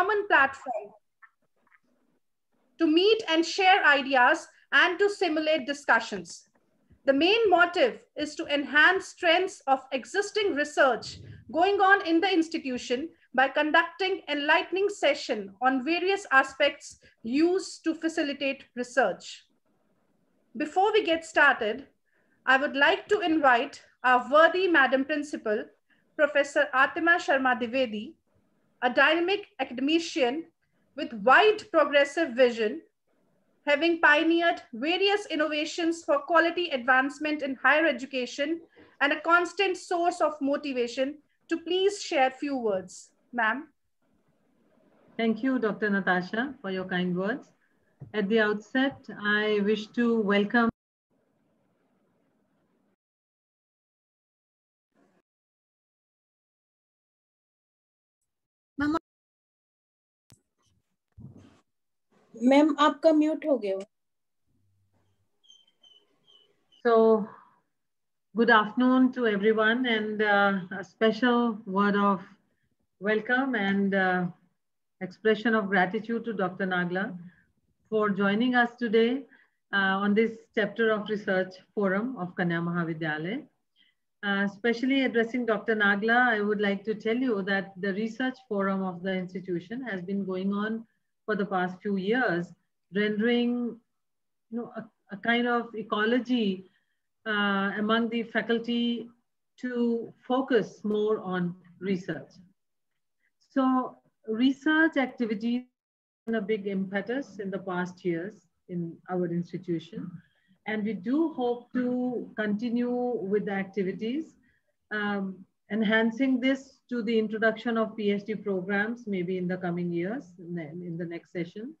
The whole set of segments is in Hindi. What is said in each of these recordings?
common platform to meet and share ideas and to simulate discussions. The main motive is to enhance strengths of existing research going on in the institution by conducting enlightening session on various aspects used to facilitate research. Before we get started, I would like to invite our worthy Madam Principal, Professor Atima Sharma Divedi, a dynamic academician with wide progressive vision, having pioneered various innovations for quality advancement in higher education and a constant source of motivation to please share few words. Ma'am. Thank you, Dr. Natasha, for your kind words. At the outset, I wish to welcome ma'am आपका म्यूट हो गया So, good afternoon to everyone and uh, a special word of welcome and uh, expression of gratitude to Dr. Nagla for joining us today uh, on this chapter of research forum of Kanya Mahavidyalaya. Uh, especially addressing Dr. Nagla, I would like to tell you that the research forum of the institution has been going on for the past few years, rendering you know, a, a kind of ecology uh, among the faculty to focus more on research. So research activities been a big impetus in the past years in our institution. And we do hope to continue with the activities, um, enhancing this to the introduction of PhD programs, maybe in the coming years, in the next session.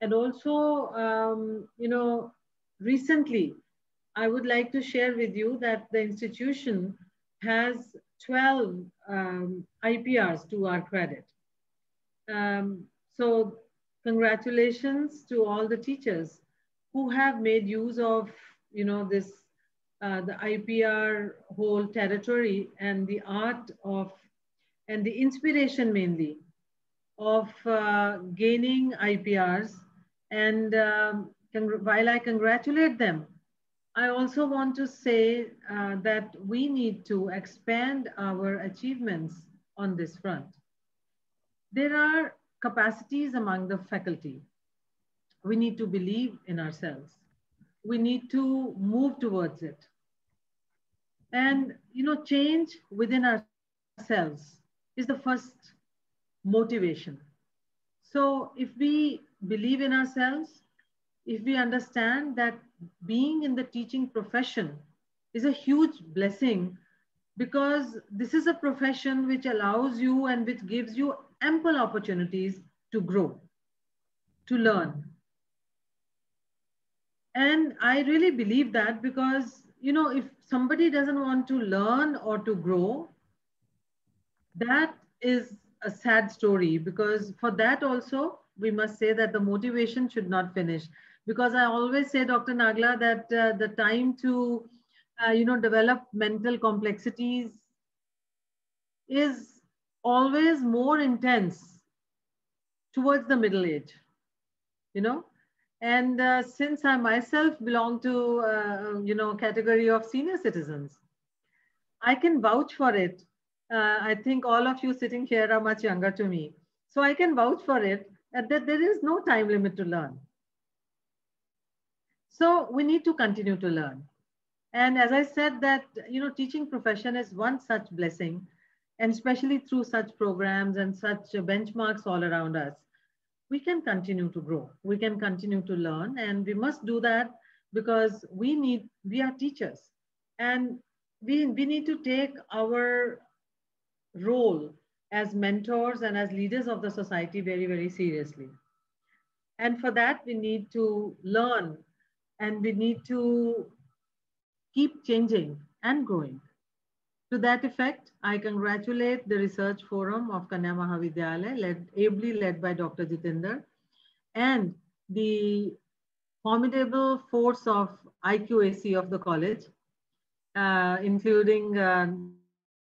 And also, um, you know, recently, I would like to share with you that the institution has 12 um, IPRs to our credit. Um, so congratulations to all the teachers who have made use of, you know, this, uh, the IPR whole territory and the art of and the inspiration mainly of uh, gaining IPRs. And um, while I congratulate them, I also want to say uh, that we need to expand our achievements on this front. There are capacities among the faculty. We need to believe in ourselves. We need to move towards it. And, you know, change within ourselves is the first motivation. So if we believe in ourselves, if we understand that being in the teaching profession is a huge blessing because this is a profession which allows you and which gives you ample opportunities to grow, to learn. And I really believe that because, you know, if somebody doesn't want to learn or to grow, that is a sad story because for that also we must say that the motivation should not finish. Because i always say dr nagla that uh, the time to uh, you know develop mental complexities is always more intense towards the middle age you know and uh, since i myself belong to uh, you know category of senior citizens i can vouch for it uh, I think all of you sitting here are much younger to me. So I can vouch for it that there is no time limit to learn. So we need to continue to learn. And as I said that, you know, teaching profession is one such blessing, and especially through such programs and such benchmarks all around us, we can continue to grow. We can continue to learn and we must do that because we need, we are teachers and we, we need to take our role as mentors and as leaders of the society very, very seriously. And for that, we need to learn and we need to keep changing and growing. To that effect, I congratulate the Research Forum of Kanya Mahavidyalaya, led, ably led by Dr. Jitinder, and the formidable force of IQAC of the college, uh, including uh,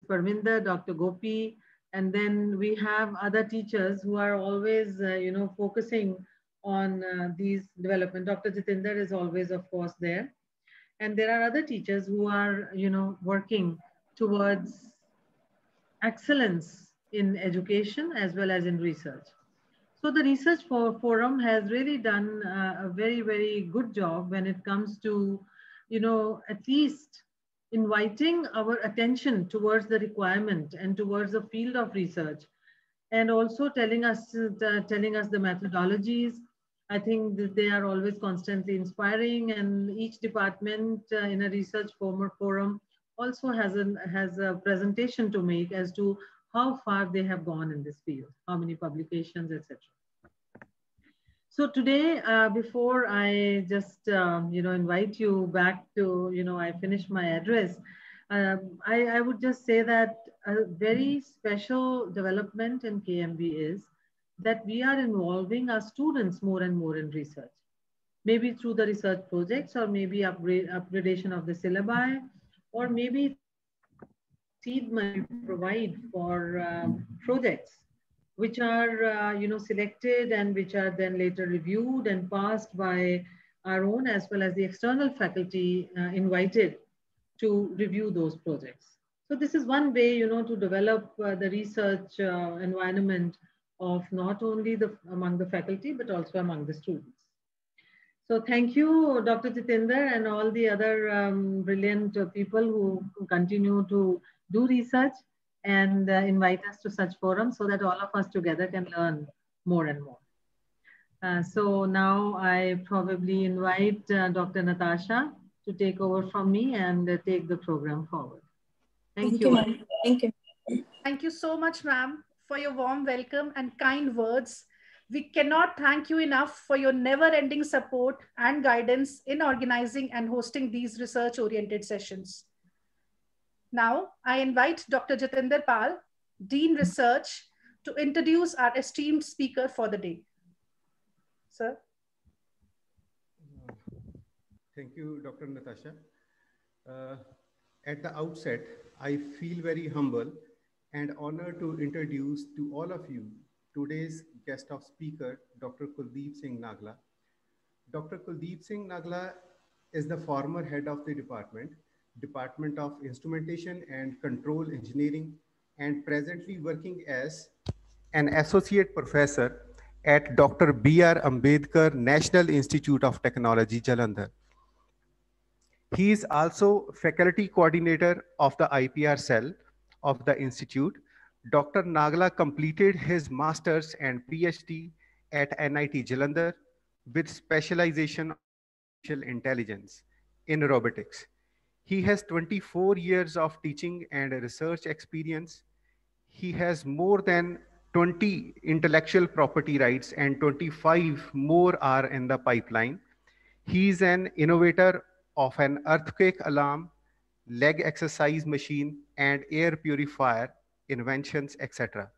Parminder, Dr. Gopi, And then we have other teachers who are always, uh, you know, focusing on uh, these development. Dr. Jitinder is always, of course, there. And there are other teachers who are, you know, working towards excellence in education as well as in research. So the Research for Forum has really done uh, a very, very good job when it comes to, you know, at least inviting our attention towards the requirement and towards the field of research and also telling us, uh, telling us the methodologies. I think that they are always constantly inspiring and each department uh, in a research forum also has, an, has a presentation to make as to how far they have gone in this field, how many publications, etc. So today, uh, before I just, um, you know, invite you back to, you know, I finish my address, um, I, I would just say that a very special development in KMB is that we are involving our students more and more in research. Maybe through the research projects or maybe upgrade, upgradation of the syllabi or maybe seed money provide for um, projects which are uh, you know selected and which are then later reviewed and passed by our own as well as the external faculty uh, invited to review those projects. So this is one way you know to develop uh, the research uh, environment of not only the among the faculty but also among the students. So thank you, Dr. Jitinder and all the other um, brilliant people who, who continue to do research and uh, invite us to such forums so that all of us together can learn more and more. Uh, so now I probably invite uh, Dr. Natasha to take over from me and uh, take the program forward. Thank, Thank you. you Thank you. Thank you so much, ma'am, for your warm welcome and kind words. We cannot thank you enough for your never-ending support and guidance in organizing and hosting these research-oriented sessions. Now, I invite Dr. Jatinder Pal, Dean Research, to introduce our esteemed speaker for the day. Sir. Thank you, Dr. Natasha. Uh, at the outset, I feel very humble and honored to introduce to all of you today's guest of speaker, Dr. Kuldeep Singh Nagla. Dr. Kuldeep Singh Nagla is the former head of the department Department of Instrumentation and Control Engineering, and presently working as an associate professor at Dr. B.R. Ambedkar National Institute of Technology, Jalandhar. He is also faculty coordinator of the IPR cell of the institute. Dr. Nagla completed his master's and PhD at NIT Jalandhar with specialization in intelligence in robotics. He has 24 years of teaching and research experience. He has more than 20 intellectual property rights and 25 more are in the pipeline. He is an innovator of an earthquake alarm, leg exercise machine, and air purifier inventions, etc.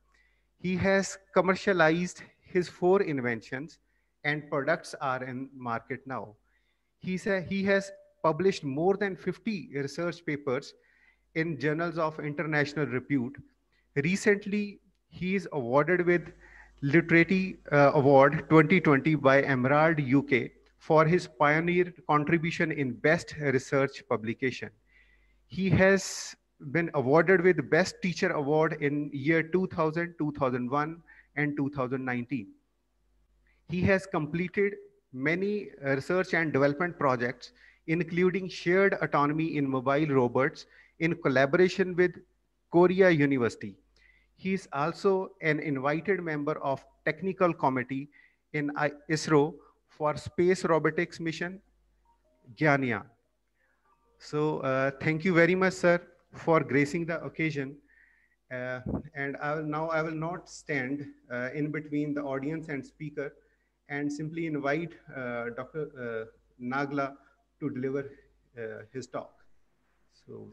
He has commercialized his four inventions and products are in market now. He, say, he has published more than 50 research papers in journals of international repute. Recently, he is awarded with Literati uh, Award 2020 by Emerald UK for his pioneer contribution in best research publication. He has been awarded with Best Teacher Award in year 2000, 2001, and 2019. He has completed many research and development projects including shared autonomy in mobile robots in collaboration with Korea University. He is also an invited member of technical committee in ISRO for space robotics mission, Gyanya. So uh, thank you very much, sir, for gracing the occasion. Uh, and I will, now I will not stand uh, in between the audience and speaker and simply invite uh, Dr. Uh, Nagla to deliver uh, his talk. So,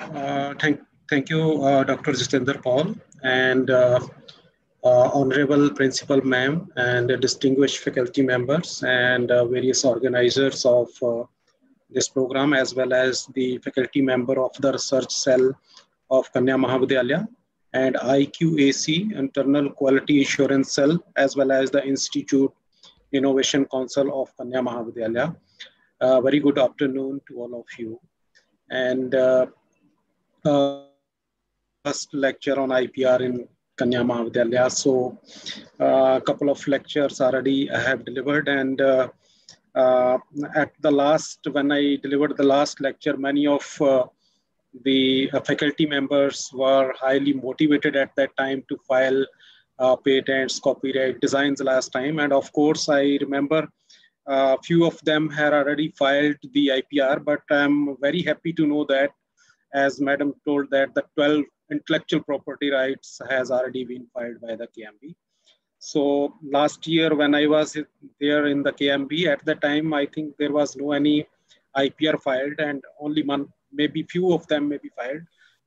uh, thank, thank you, Dr. Jitinder Paul, and Honorable Principal Ma'am, and distinguished faculty members, and various organizers of this program, as well as the faculty member of the research cell of Kanya Mahavidyalaya, and IQAC, Internal Quality Assurance Cell, as well as the Institute Innovation Council of Kanya Mahavidyalaya. Uh, very good afternoon to all of you. And uh, uh, first lecture on IPR in Kanya Mahavidyalaya. So uh, a couple of lectures already I have delivered and uh, uh, at the last, when I delivered the last lecture, many of uh, the uh, faculty members were highly motivated at that time to file uh, patents, copyright designs last time. And of course, I remember a few of them had already filed the IPR, but I'm very happy to know that as Madam told that the 12 intellectual property rights has already been filed by the KMB. So last year when I was there in the KMB, at the time, I think there was no any IPR filed and only one, maybe few of them may be filed,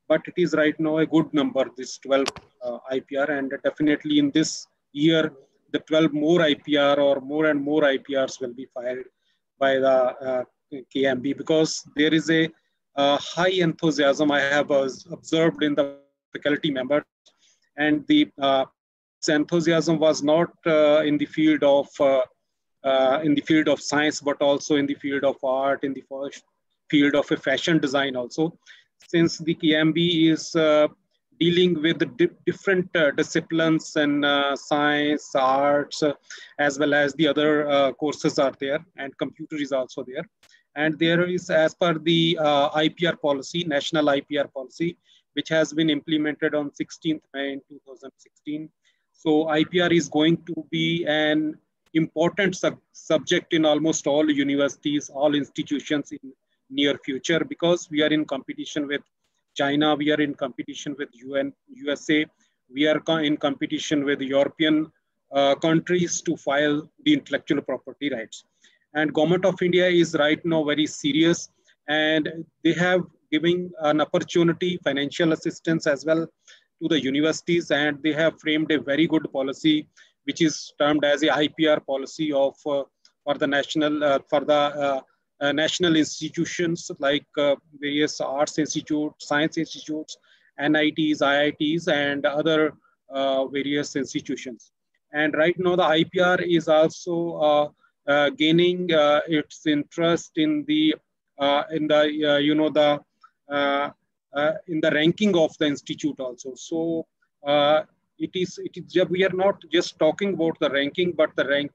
but it is right now a good number, this 12 uh, IPR and definitely in this year, the 12 more IPR or more and more IPRs will be filed by the uh, KMB because there is a uh, high enthusiasm I have observed in the faculty members. And the uh, enthusiasm was not uh, in the field of uh, uh, in the field of science, but also in the field of art, in the field of a fashion design also. Since the KMB is uh, dealing with di different uh, disciplines and science, arts, as well as the other courses are there, and computer is also there. And there is, as per the IPR policy, national IPR policy, which has been implemented on 16th May 2016, so IPR is going to be an important sub subject in almost all universities, all institutions in near future because we are in competition with China, we are in competition with UN, USA, we are in competition with European uh, countries to file the intellectual property rights. And government of India is right now very serious and they have giving an opportunity, financial assistance as well to the universities and they have framed a very good policy which is termed as a IPR policy of uh, for the national uh, for the uh, uh national institutions like uh, various arts institutes, science institutes, NITs, IITs, and other uh, various institutions. And right now, the IPR is also gaining its interest in the in the you know the in the ranking of the institute also. So uh, it is, it is, we are not just talking about the ranking, but the rank,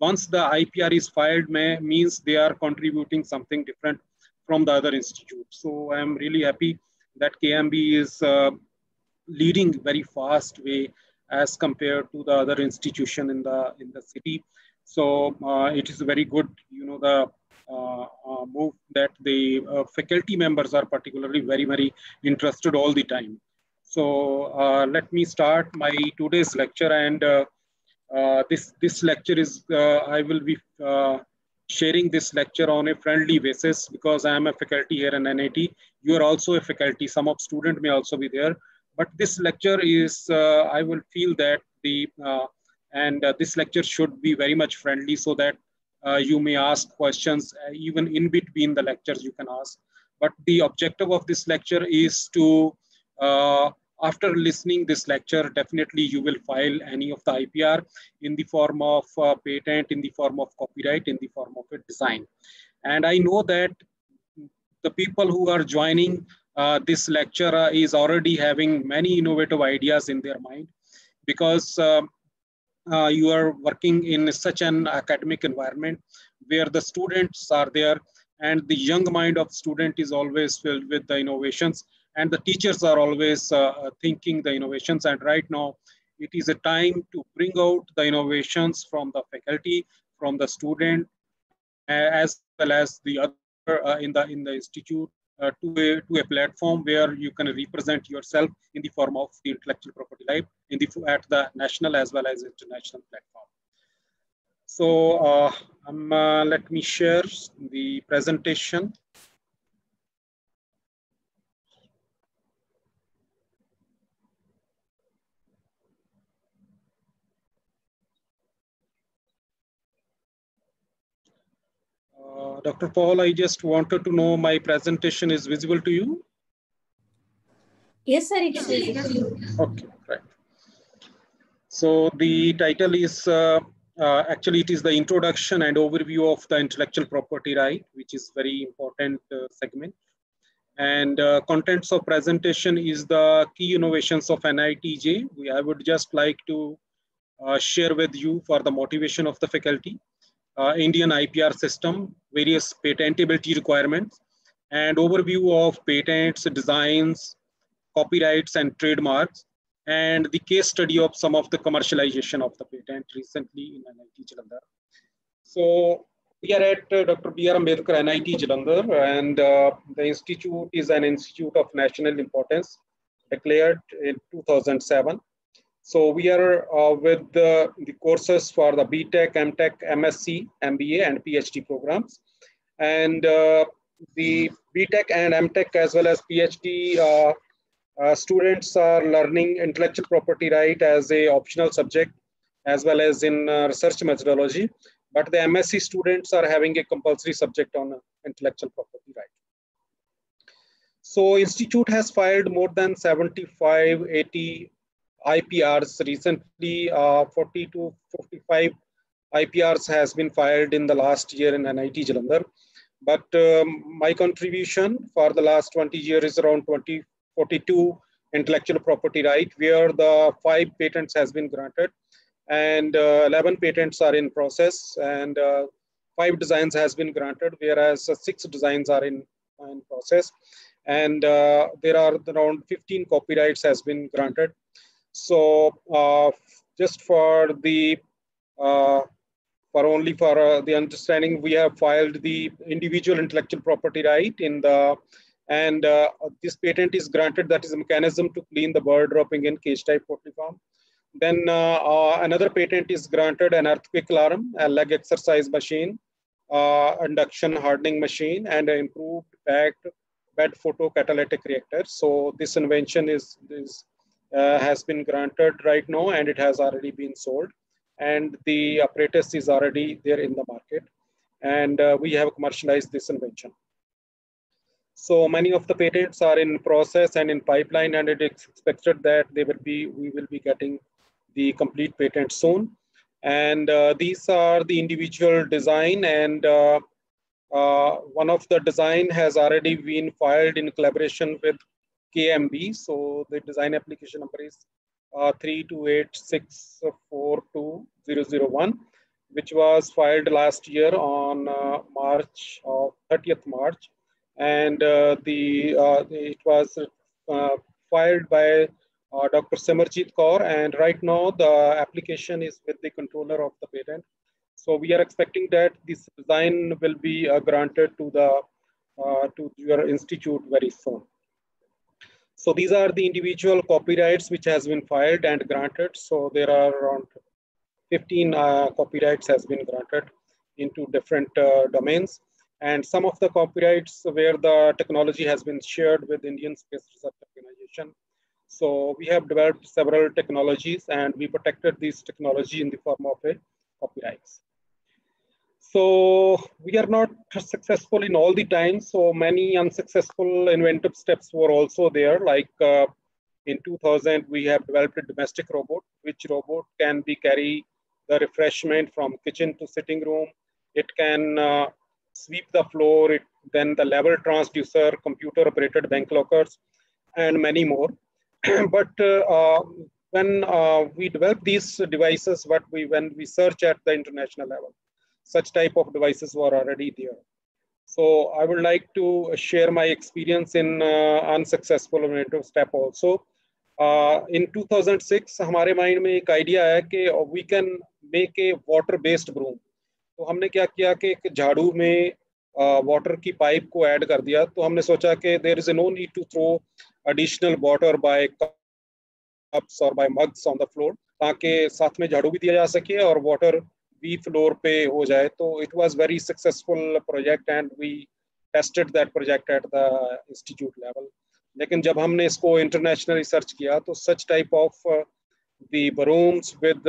once the IPR is filed may, means they are contributing something different from the other institute. So I'm really happy that KMB is uh, leading very fast way as compared to the other institution in the in the city. So uh, it is very good, you know, the uh, uh, move that the uh, faculty members are particularly very, very interested all the time. So let me start my today's lecture and this, this lecture is, I will be sharing this lecture on a friendly basis because I am a faculty here in NIT. You are also a faculty. Some of student may also be there. But this lecture is, uh, I will feel that the, uh, and uh, this lecture should be very much friendly so that uh, you may ask questions uh, even in between the lectures you can ask. But the objective of this lecture is to, uh, after listening this lecture, definitely you will file any of the IPR in the form of patent, in the form of copyright, in the form of a design. And I know that the people who are joining uh, this lecture uh, is already having many innovative ideas in their mind because um, uh, you are working in such an academic environment where the students are there and the young mind of student is always filled with the innovations and the teachers are always uh, thinking the innovations. And right now it is a time to bring out the innovations from the faculty from the student as well as the other uh, in the in the institute uh, to, a, to a platform where you can represent yourself in the form of the intellectual property life in the, at the national as well as international platform. So uh, um, uh, let me share the presentation. Uh, Dr. Paul, I just wanted to know my presentation is visible to you? Yes, sir, it is. visible. Okay, right. So the title is, uh, uh, actually it is the introduction and overview of the intellectual property right, which is very important uh, segment. And uh, contents of presentation is the key innovations of NITJ. We, I would just like to uh, share with you for the motivation of the faculty, uh, Indian IPR system, various patentability requirements, and overview of patents, designs, copyrights, and trademarks, and the case study of some of the commercialization of the patent recently in NIT Jalandhar. So we are at uh, Dr. B.R. Ambedkar NIT Jalandhar, and uh, the institute is an institute of national importance declared in 2007. So we are uh, with the, the courses for the BTech, MTech, MSc, MBA, and PhD programs. And uh, the BTech and MTech as well as PhD uh, uh, students are learning intellectual property right as a optional subject as well as in uh, research methodology. But the MSc students are having a compulsory subject on intellectual property right. So institute has filed more than 75, 80 IPRs recently, uh, 40 to 45 IPRs has been filed in the last year in NIT Jalandhar. But um, my contribution for the last 20 years is around 20, 42 intellectual property right, where the five patents has been granted and uh, 11 patents are in process and uh, five designs has been granted, whereas uh, six designs are in, in process. And uh, there are around 15 copyrights has been granted. So uh, just for the uh, for only for uh, the understanding, we have filed the individual intellectual property right in the, and uh, this patent is granted that is a mechanism to clean the bird dropping in cage type poultry farm. Then uh, uh, another patent is granted an earthquake alarm, a leg exercise machine, induction hardening machine, and an improved backed bed photo catalytic reactor. So this invention is, is has been granted right now and it has already been sold and the apparatus is already there in the market. And uh, we have commercialized this invention. So many of the patents are in process and in pipeline, and it is expected that they will be, we will be getting the complete patent soon. And uh, these are the individual design and uh, uh one of the design has already been filed in collaboration with KMB. So the design application number is uh, 328642001, which was filed last year on uh, March of 30th March. And uh, the, uh, it was uh, filed by uh, Dr. Simarjit Kaur. And right now the application is with the controller of the patent. So we are expecting that this design will be granted to the to your institute very soon. So these are the individual copyrights which has been filed and granted. So there are around 15 uh, copyrights has been granted into different uh, domains. And some of the copyrights where the technology has been shared with Indian Space Research Organization. So we have developed several technologies and we protected these technology in the form of a copyrights. So we are not successful in all the time. So many unsuccessful inventive steps were also there. Like uh, in 2000, we have developed a domestic robot, which robot can be carry the refreshment from kitchen to sitting room. It can uh, sweep the floor, it, then the level transducer, computer operated bank lockers, and many more. but uh, uh, when uh, we develop these devices, what we when we search at the international level, such type of devices were already there. So I would like to share my experience in uh, unsuccessful inventive step also. Uh, in 2006 हमारे माइंड में एक आइडिया है कि we can make a water based broom तो हमने क्या किया कि एक झाड़ू में वाटर uh, की पाइप को ऐड कर दिया तो हमने सोचा कि there is no need to throw additional water by cups और by mugs on the floor ताकि साथ में झाड़ू भी दिया जा सके और वाटर बी फ्लोर पे हो जाए तो it was very successful project and we tested that project at the institute level लेकिन जब हमने इसको इंटरनेशनल रिसर्च किया तो such type of the brooms with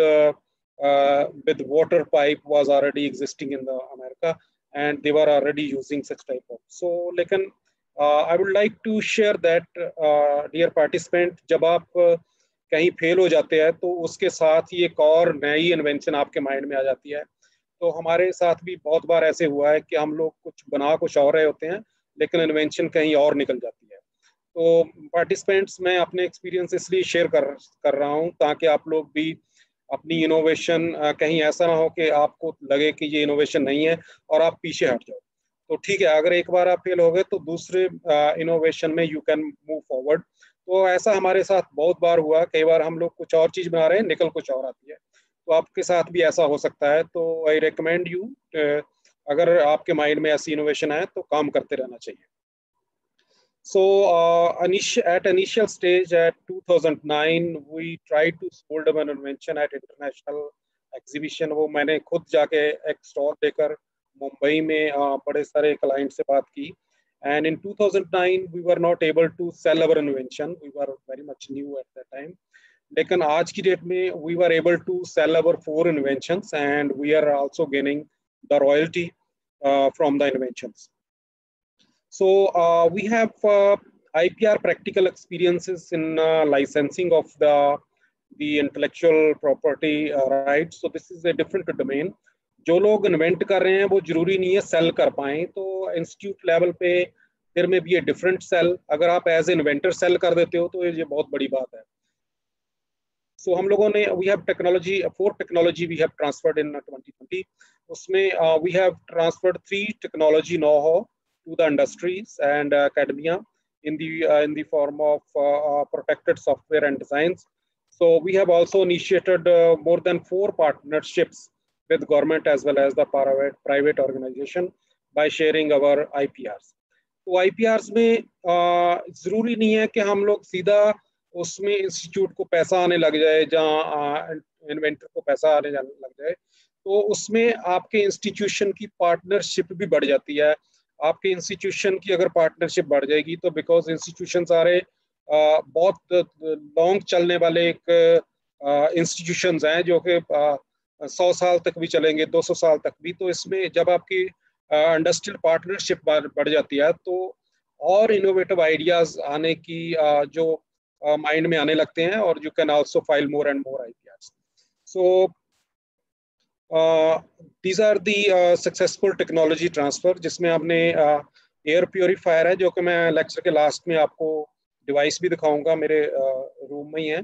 with water pipe was already existing in the America and they were already using such type of. So लेकिन I would like to share that dear participant जब आप uh, कहीं फेल हो जाते हैं तो उसके साथ ही एक और नई इन्वेंशन आपके माइंड में आ जाती है। तो हमारे साथ भी बहुत बार ऐसे हुआ है कि हम लोग कुछ बना कुछ और रहे होते हैं, लेकिन इन्वेंशन कहीं और निकल जाती है। तो पार्टिसिपेंट्स मैं अपने एक्सपीरियंस इसलिए शेयर कर कर रहा हूँ ताकि आप लोग भी अपनी इनोवेशन कहीं ऐसा ना हो कि आपको लगे कि ये इनोवेशन नहीं है और आप पीछे हट जाओ। तो ठीक है, अगर एक बार आप फेल हो गए तो दूसरे इनोवेशन में यू कैन मूव फॉरवर्ड तो ऐसा हमारे साथ बहुत बार हुआ कई बार हम लोग कुछ और चीज़ बना रहे हैं निकल कुछ और आती है। तो आपके साथ भी ऐसा हो सकता है तो आई रिकमेंड यू अगर आपके माइंड में ऐसी इनोवेशन है तो काम करते रहना चाहिए। So uh, at initial stage at 2009, we tried to hold an invention at international. वो मैंने खुद जाके एक स्टॉल देकर मुंबई में बड़े सारे क्लाइंट से बात की। and in 2009 we were not able to sell our invention we were very much new at that time लेकिन आज की डेट में we were able to sell our four inventions and we are also gaining the royalty uh, from the inventions so uh, we have uh, IPR practical experiences in uh, licensing of the the intellectual property rights. So this is a different domain. जो लोग इन्वेंट कर रहे हैं वो ज़रूरी नहीं है सेल कर पाए। तो इंस्टीट्यूट लेवल पे देर में भी ए डिफरेंट सेल अगर आप एज इन्वेंटर सेल कर देते हो तो ये बहुत बड़ी बात है। सो so, हम लोगों ने we have technology four technology we have transferred in 2020 उसमें we have transferred three technology know-how and uh, academia in the uh, in the form of uh, protected software and designs. So we have also initiated more than four partnerships with government as well as the private private organization by sharing our IPRs. तो IPRs में ज़रूरी नहीं है कि हम लोग सीधा उसमें इंस्टीट्यूट को पैसा आने लग जाए जहाँ इन्वेंटर को पैसा आने लग जाए तो उसमें आपके इंस्टीट्यूशन की पार्टनरशिप भी बढ़ जाती है आपके इंस्टीट्यूशन की अगर पार्टनरशिप बढ़ जाएगी तो बिकॉज़ इंस्टीट्यूशन सारे बहुत लॉन्ग चलने वाले एक इंस्टीट्यूशन हैं जो कि सौ साल तक भी चलेंगे 200 साल तक भी तो इसमें जब आपकी इंडस्ट्रियल पार्टनरशिप बढ़ जाती है तो और इनोवेटिव आइडियाज़ आने की जो माइंड में आने लगते हैं और you can also file more and more ideas so these are the successful technology transfer जिसमें आपने एयर uh, प्योरीफायर है जो कि मैं लेक्चर के लास्ट में आपको डिवाइस भी दिखाऊँगा मेरे रूम में ही है।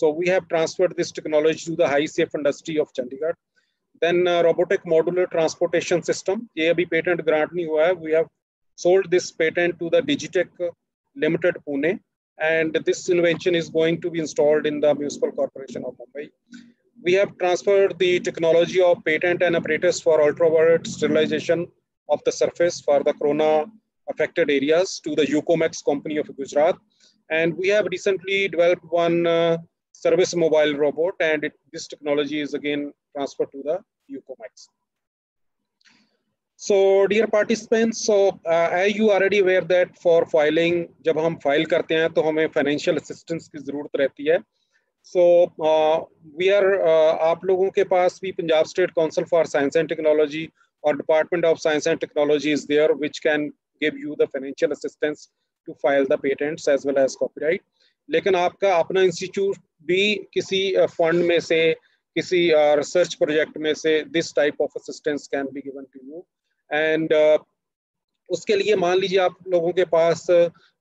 So we have transferred this technology to the high safe industry of Chandigarh then robotic modular transportation system ये अभी पेटेंट ग्रांट नहीं हुआ है we have sold this patent to the Digitech Limited Pune and this invention is going to be installed in the Municipal Corporation of Mumbai. we have transferred the technology of patent and apparatus for ultraviolet sterilization of the surface for the corona affected areas to the Ucomex company of Gujarat. And we have recently developed one uh, service mobile robot and it, this technology is again transferred to the Ucomex. So dear participants, so uh, are you already aware that for filing, जब हम file करते हैं तो हमें financial assistance की ज़रूरत रहती है सो वी आर आप लोगों के पास भी Punjab state council for science and technology और department of science and technology is there which can give you the financial assistance to file the patents as well as copyright लेकिन आपका अपना इंस्टीट्यूट भी किसी फंड में से, किसी रिसर्च प्रोजेक्ट में से this type of assistance can be given to you and उसके लिए मान लीजिए आप लोगों के पास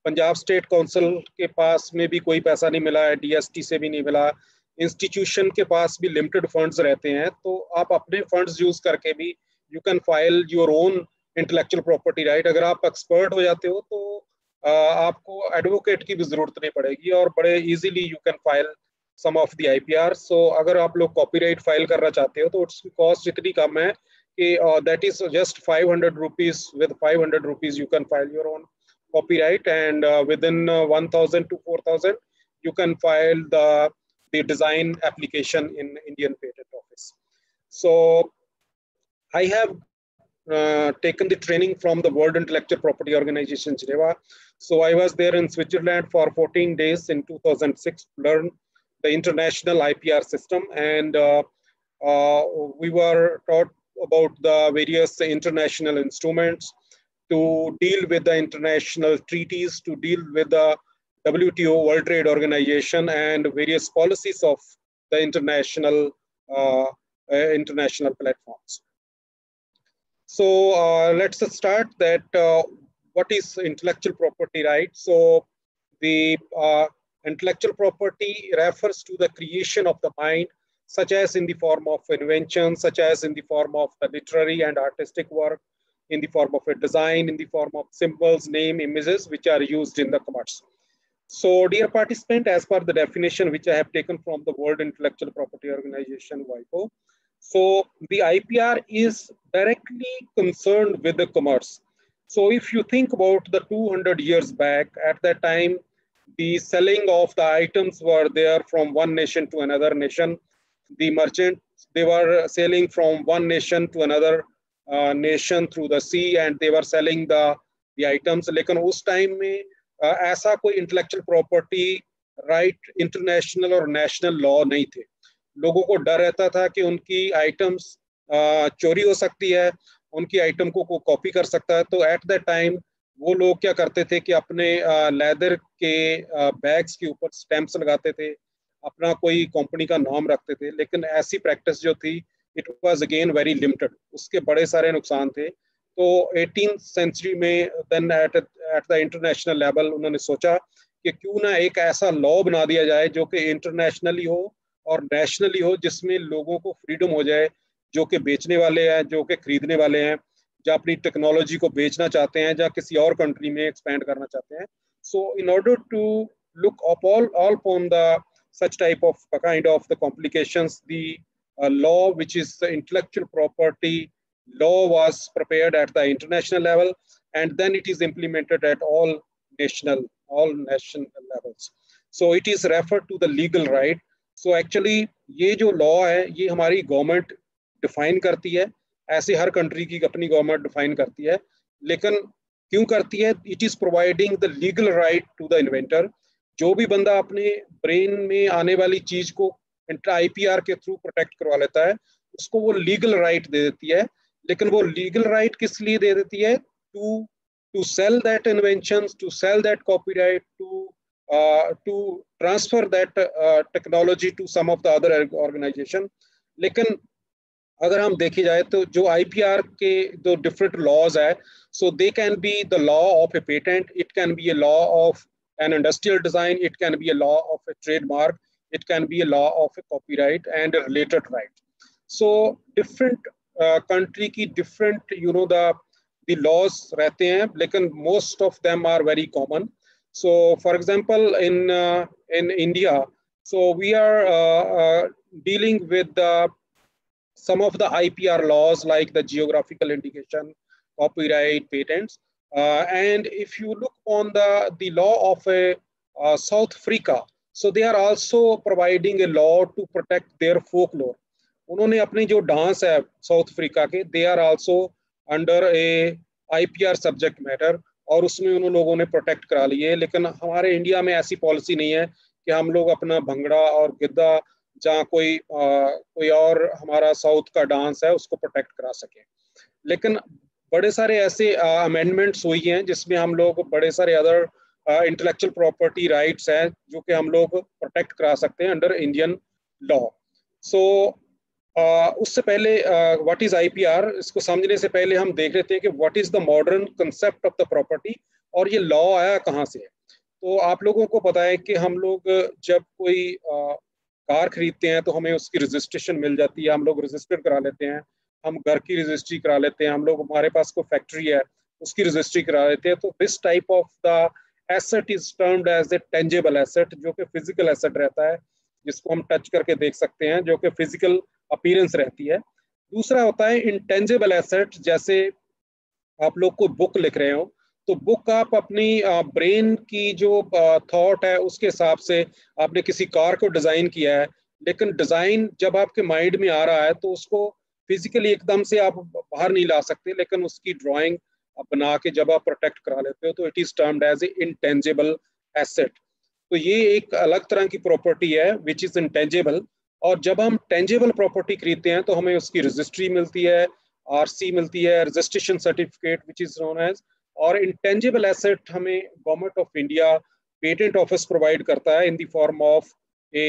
पंजाब स्टेट काउंसिल के पास में भी कोई पैसा नहीं मिला है डीएसटी से भी नहीं मिला इंस्टीट्यूशन के पास भी लिमिटेड फंड्स रहते हैं तो आप अपने फंड्स यूज़ करके भी you can file your own intellectual property right अगर आप एक्सपर्ट हो जाते हो तो आपको एडवोकेट की भी ज़रूरत नहीं पड़ेगी और बड़े easily you can file some of the IPR so अगर आप लोग कॉपीराइट फ़ाइल करना चाहते हो तो उसकी कॉस्ट इतनी कम है कि that is just five hundred rupees with five hundred rupees you can file your own copyright and within one thousand to four thousand you can file the design application in Indian patent office so I have Uh, taken the training from the World Intellectual Property Organization, Geneva. So i was there in switzerland for 14 days in 2006 to learn the international ipr system and uh, uh, we were taught about the various international instruments to deal with the international treaties, to deal with the WTO, World Trade Organization, and various policies of the international uh, uh, international platforms. So uh, let's start that uh, what is intellectual property right? So the uh, intellectual property refers to the creation of the mind, such as in the form of invention, such as in the form of the literary and artistic work, in the form of a design, in the form of symbols, name, images, which are used in the commerce. So dear participant, as per the definition which I have taken from the World Intellectual Property Organization, WIPO, so the IPR is directly concerned with the commerce. So if you think about the 200 years back, at that time, the selling of the items were there from one nation to another nation. The merchants, they were selling from one nation to another uh, nation through the sea and they were selling the, the items. लेकिन उस टाइम में ऐसा कोई इंटेलेक्चुअल प्रॉपर्टी राइट इंटरनेशनल और नेशनल लॉ नहीं थे लोगों को डर रहता था कि उनकी आइटम्स चोरी हो सकती है उनकी आइटम को कॉपी कर सकता है। तो एट द टाइम वो लोग क्या करते थे कि अपने लेदर के बैग्स के ऊपर स्टैंप्स लगाते थे, अपना कोई कंपनी का नाम रखते थे। लेकिन ऐसी प्रैक्टिस जो थी it was again very limited उसके बड़े सारे नुकसान थे। तो एटीन सेंचुरी में then at at the international level उन्होंने सोचा कि क्यों ना एक ऐसा लॉ बना दिया जाए जो कि इंटरनेशनली हो और नेशनली हो, जिसमें लोगों को फ्रीडम हो जाए। जो कि बेचने वाले हैं, जो कि खरीदने वाले हैं, या अपनी टेक्नोलॉजी को बेचना चाहते हैं, या किसी और कंट्री में एक्सपेंड करना चाहते हैं। So in order to look up all all fawn the such type of kind of the complication the law which is intellectual property law was prepare at the international level and then it is implemented at all national all national levels so it is refer to the legal right so actually ये जो लॉ है, ये हमारी गवर्नमेंट डिफाइन करती है, ऐसे हर कंट्री की अपनी गवर्नमेंट डिफाइन करती है, लेकिन क्यों करती है? It is providing the legal right to the inventor जो भी बंदा अपने ब्रेन में आने वाली चीज़ को आईपीआर के थ्रू प्रोटेक्ट करवा लेता है, उसको वो लीगल राइट दे देती है। लेकिन वो लीगल राइट किस लिए दे देती है? To to sell that invention to sell that copyright to to transfer that technology to some of the other organization लेकिन अगर हम देखे जाए तो जो आईपीआर के जो डिफरेंट लॉज है so they can be the law of a patent it can be a law of an industrial design it can be a law of a trademark it can be a law of a copyright and a related right so different uh, country की different you know the the laws रहते हैं लेकिन most of them are very common so for example, in, uh, in India, so we are uh, uh, dealing with some of the IPR laws like the geographical indication, copyright, patents. Uh, and if you look on the, the law of a, uh, South Africa, so they are also providing a law to protect their folklore. उन्होंने अपनी जो डांस है साउथ अफ्रीका के they are also under a IPR subject matter और उसमें उन लोगों ने प्रोटेक्ट करा लिए लेकिन हमारे इंडिया में ऐसी पॉलिसी नहीं है कि हम लोग अपना भंगड़ा और गिद्दा जहाँ कोई आ, कोई और हमारा साउथ का डांस है उसको प्रोटेक्ट करा सके। लेकिन बड़े सारे ऐसे अमेंडमेंट्स हुई हैं जिसमें हम लोग बड़े सारे अदर इंटेलेक्चुअल प्रॉपर्टी राइट्स हैं जो कि हम लोग प्रोटेक्ट करा सकते हैं अंडर इंडियन लॉ सो उससे पहले व्हाट इज़ आईपीआर इसको समझने से पहले हम देख लेते हैं कि what is the modern concept of the property और ये लॉ आया कहाँ से? है तो आप लोगों को पता है कि हम लोग जब कोई uh, कार खरीदते हैं तो हमें उसकी रजिस्ट्रेशन मिल जाती है, हम लोग रजिस्टर करा लेते हैं, हम घर की रजिस्ट्री करा लेते हैं, हम लोग, हमारे पास कोई फैक्ट्री है, उसकी रजिस्ट्री करा लेते हैं तो this type of the asset is termed as a tangible asset जो कि फ़िज़िकल एसेट रहता है, जिसको हम टच करके देख सकते हैं, जो कि फ़िज़िकल अपीरेंस रहती है। दूसरा होता है इंटेंजिबल एसेट जैसे आप लोग को बुक लिख रहे हो तो बुक आप अपनी ब्रेन की जो थॉट है उसके हिसाब से आपने किसी कार को डिज़ाइन किया है, लेकिन डिज़ाइन जब आपके माइंड में आ रहा है तो उसको फिजिकली एकदम से आप बाहर नहीं ला सकते, लेकिन उसकी ड्राइंग बना के जब आप प्रोटेक्ट करा लेते हो तो it is termed as a intangible asset. तो ये एक अलग तरह की प्रॉपर्टी है विच इज़ इंटेंजिबल और जब हम टेंजेबल प्रॉपर्टी खरीदते हैं तो हमें उसकी रजिस्ट्री मिलती है आरसी मिलती है registration certificate which is known as और इंटेंजिबल एसेट हमें government of India patent office provide करता है in the form of a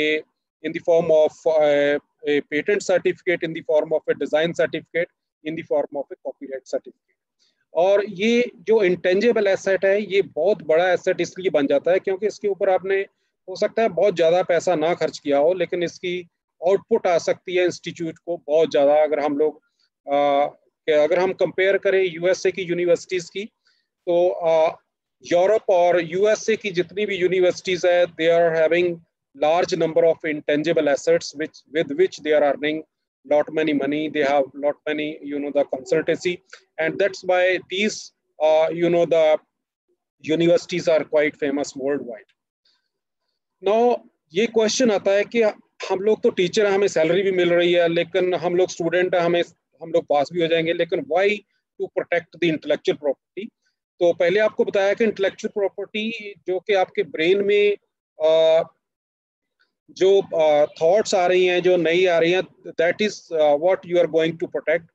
the form of uh, a patent certificate, in the form of a design certificate, in the form of a copyright certificate. और ये जो इंटेंजेबल एसेट है ये बहुत बड़ा एसेट इसलिए बन जाता है क्योंकि इसके ऊपर आपने हो सकता है बहुत ज़्यादा पैसा ना खर्च किया हो लेकिन इसकी आउटपुट आ सकती है इंस्टीट्यूट को बहुत ज़्यादा अगर हम लोग अगर हम कंपेयर करें यूएसए की यूनिवर्सिटीज़ की तो यूरोप और यूएसए की जितनी भी यूनिवर्सिटीज है they are having large number of intangible assets which with which they are earning lot many money they have lot many you know the consultancy and that's by these you know the universities are quite famous world wide no ये क्वेश्चन आता है कि हम लोग तो टीचर हैं, हमें सैलरी भी मिल रही है, लेकिन हम लोग स्टूडेंट हैं, हमें, हम लोग पास भी हो जाएँगे, लेकिन why to protect the intellectual property तो पहले आपको बताया कि इंटेलेक्चुअल प्रॉपर्टी जो कि आपके ब्रेन में आ, जो थॉट्स आ रही हैं जो नई आ रही हैं that is what you are going to protect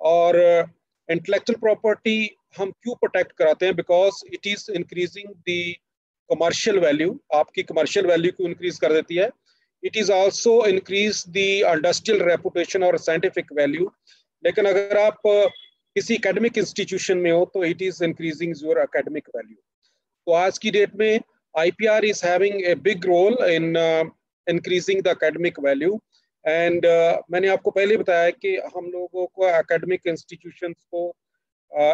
और इंटेलेक्चुअल प्रॉपर्टी हम क्यों प्रोटेक्ट कराते हैं? Because it is increasing the commercial value आपकी कमर्शियल वैल्यू को इंक्रीज कर देती है. It is also increase the industrial reputation और साइंटिफिक वैल्यू लेकिन अगर आप किसी एकेडमिक इंस्टीट्यूशन में हो तो it is increasing your academic value तो आज की डेट में IPR is having a big role in uh, increasing the academic value and मैंने आपको पहले बताया कि हम लोगों को एकेडमिक इंस्टीट्यूशन को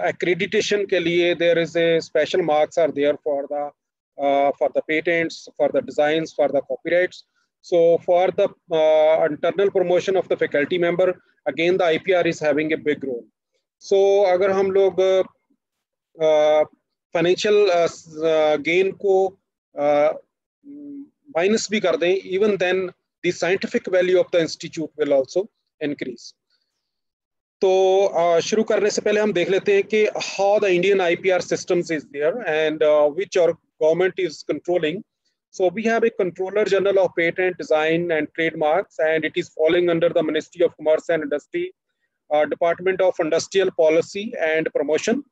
एक्रेडिटेशन uh, के लिए there is a special marks are there for the for the patents for the design for the copyrights so for the uh, internal promotion of the faculty member again the ipr is having a big role. So so, अगर हम लोग फाइनेंशियल गेन को माइनस भी कर दें even then the scientific value of the institute will also increase तो शुरू करने से पहले हम देख लेते हैं कि how the Indian IPR systems is there and which are government is controlling so we have a controller general of patent design and trademarks and it is following under the ministry of commerce and industry Department of Industrial Policy and Promotion.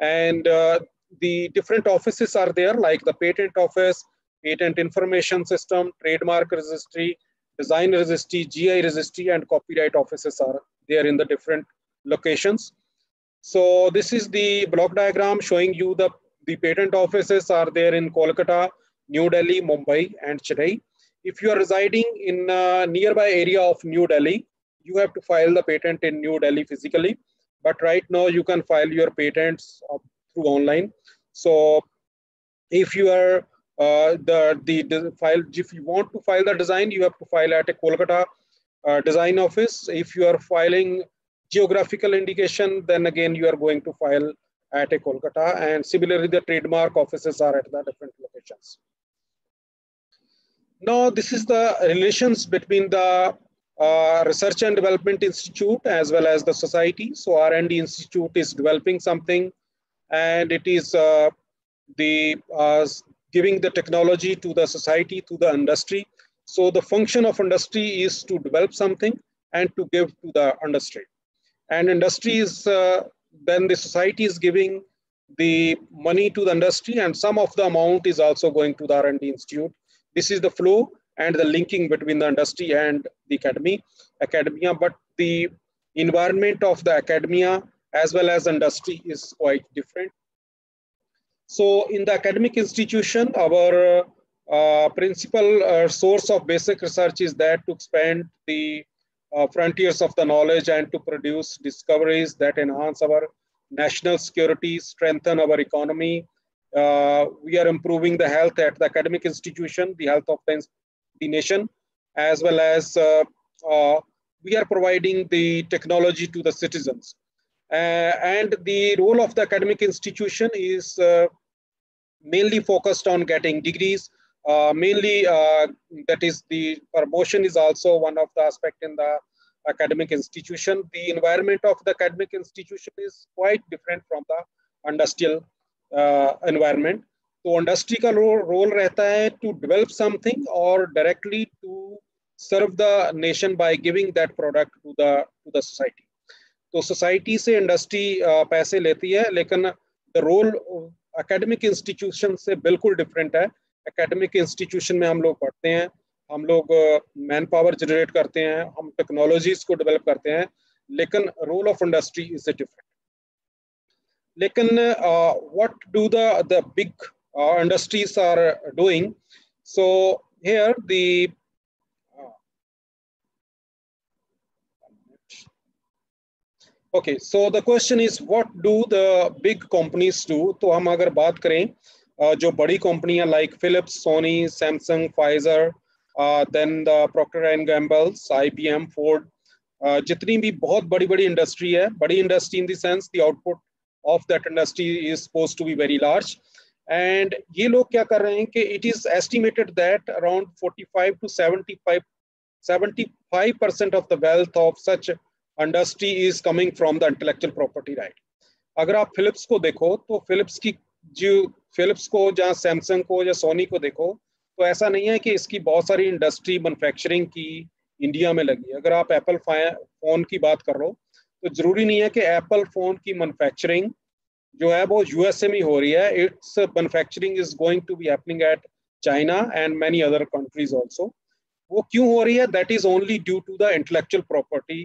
And uh, the different offices are there, like the Patent Office, patent information system, trademark registry, design registry, GI registry, and copyright offices are there in the different locations. So this is the block diagram showing you the, the patent offices are there in Kolkata, New Delhi, Mumbai, and Chennai. If you are residing in a nearby area of New Delhi, you have to file the patent in New Delhi physically. But right now you can file your patents through online. So if you are uh, the, the, the file, if you want to file the design, you have to file at a Kolkata uh, design office. If you are filing geographical indication, then again, you are going to file at a Kolkata. And similarly, the trademark offices are at the different locations. Now, this is the relations between the uh, Research and Development Institute as well as the society. So R&D Institute is developing something and it is uh, the uh, giving the technology to the society, to the industry. So the function of industry is to develop something and to give to the industry. And industry is, uh, then the society is giving the money to the industry and some of the amount is also going to the R&D Institute. This is the flow and the linking between the industry and the academy, academia, but the environment of the academia as well as industry is quite different. So in the academic institution, our uh, principal uh, source of basic research is that to expand the uh, frontiers of the knowledge and to produce discoveries that enhance our national security, strengthen our economy. Uh, we are improving the health at the academic institution, the health of the, the nation, as well as uh, uh, we are providing the technology to the citizens. Uh, and the role of the academic institution is uh, mainly focused on getting degrees. Uh, mainly, that is the promotion is also one of the aspect in the academic institution. The environment of the academic institution is quite different from the industrial uh, environment. तो इंडस्ट्री का रोल रोल रहता है टू डेवलप समथिंग और directly to serve the nation by giving that product to the to the society तो सोसाइटी से इंडस्ट्री पैसे लेती है, लेकिन द रोल एकेडमिक इंस्टीट्यूशन से बिल्कुल डिफरेंट है। एकेडमिक इंस्टीट्यूशन में हम लोग पढ़ते हैं, हम लोग मैन पावर जनरेट करते हैं, हम टेक्नोलॉजीज़ को डेवलप करते हैं, लेकिन role of industry is different लेकिन what do the the big industries are doing so here the okay so the question is what do the big companies do? तो हम अगर बात करें uh, जो बड़ी कंपनियाँ like Philips Sony Samsung Pfizer then the Procter and Gambles IBM Ford जितनी भी बहुत बड़ी बड़ी इंडस्ट्री है बड़ी industry in the sense the output of that industry is suppose to be very large and ये लोग क्या कर रहे हैं कि it is estimated that around 45 to 75 75 percent of the wealth of such industry is coming from the intellectual property right अगर आप फिलिप्स को देखो तो फिलिप्स की जो फिलिप्स को या सैमसंग को, या सोनी को देखो तो ऐसा नहीं है कि इसकी बहुत सारी इंडस्ट्री मैन्युफैक्चरिंग की इंडिया में लगी अगर आप एप्पल फ़ोन की बात कर लो तो ज़रूरी नहीं है कि एप्पल फ़ोन की मैन्युफैक्चरिंग जो है वो यूएसए में हो रही है. It's manufacturing is going to be happening at China and many other countries also वो क्यों हो रही है? That is only due to the intellectual property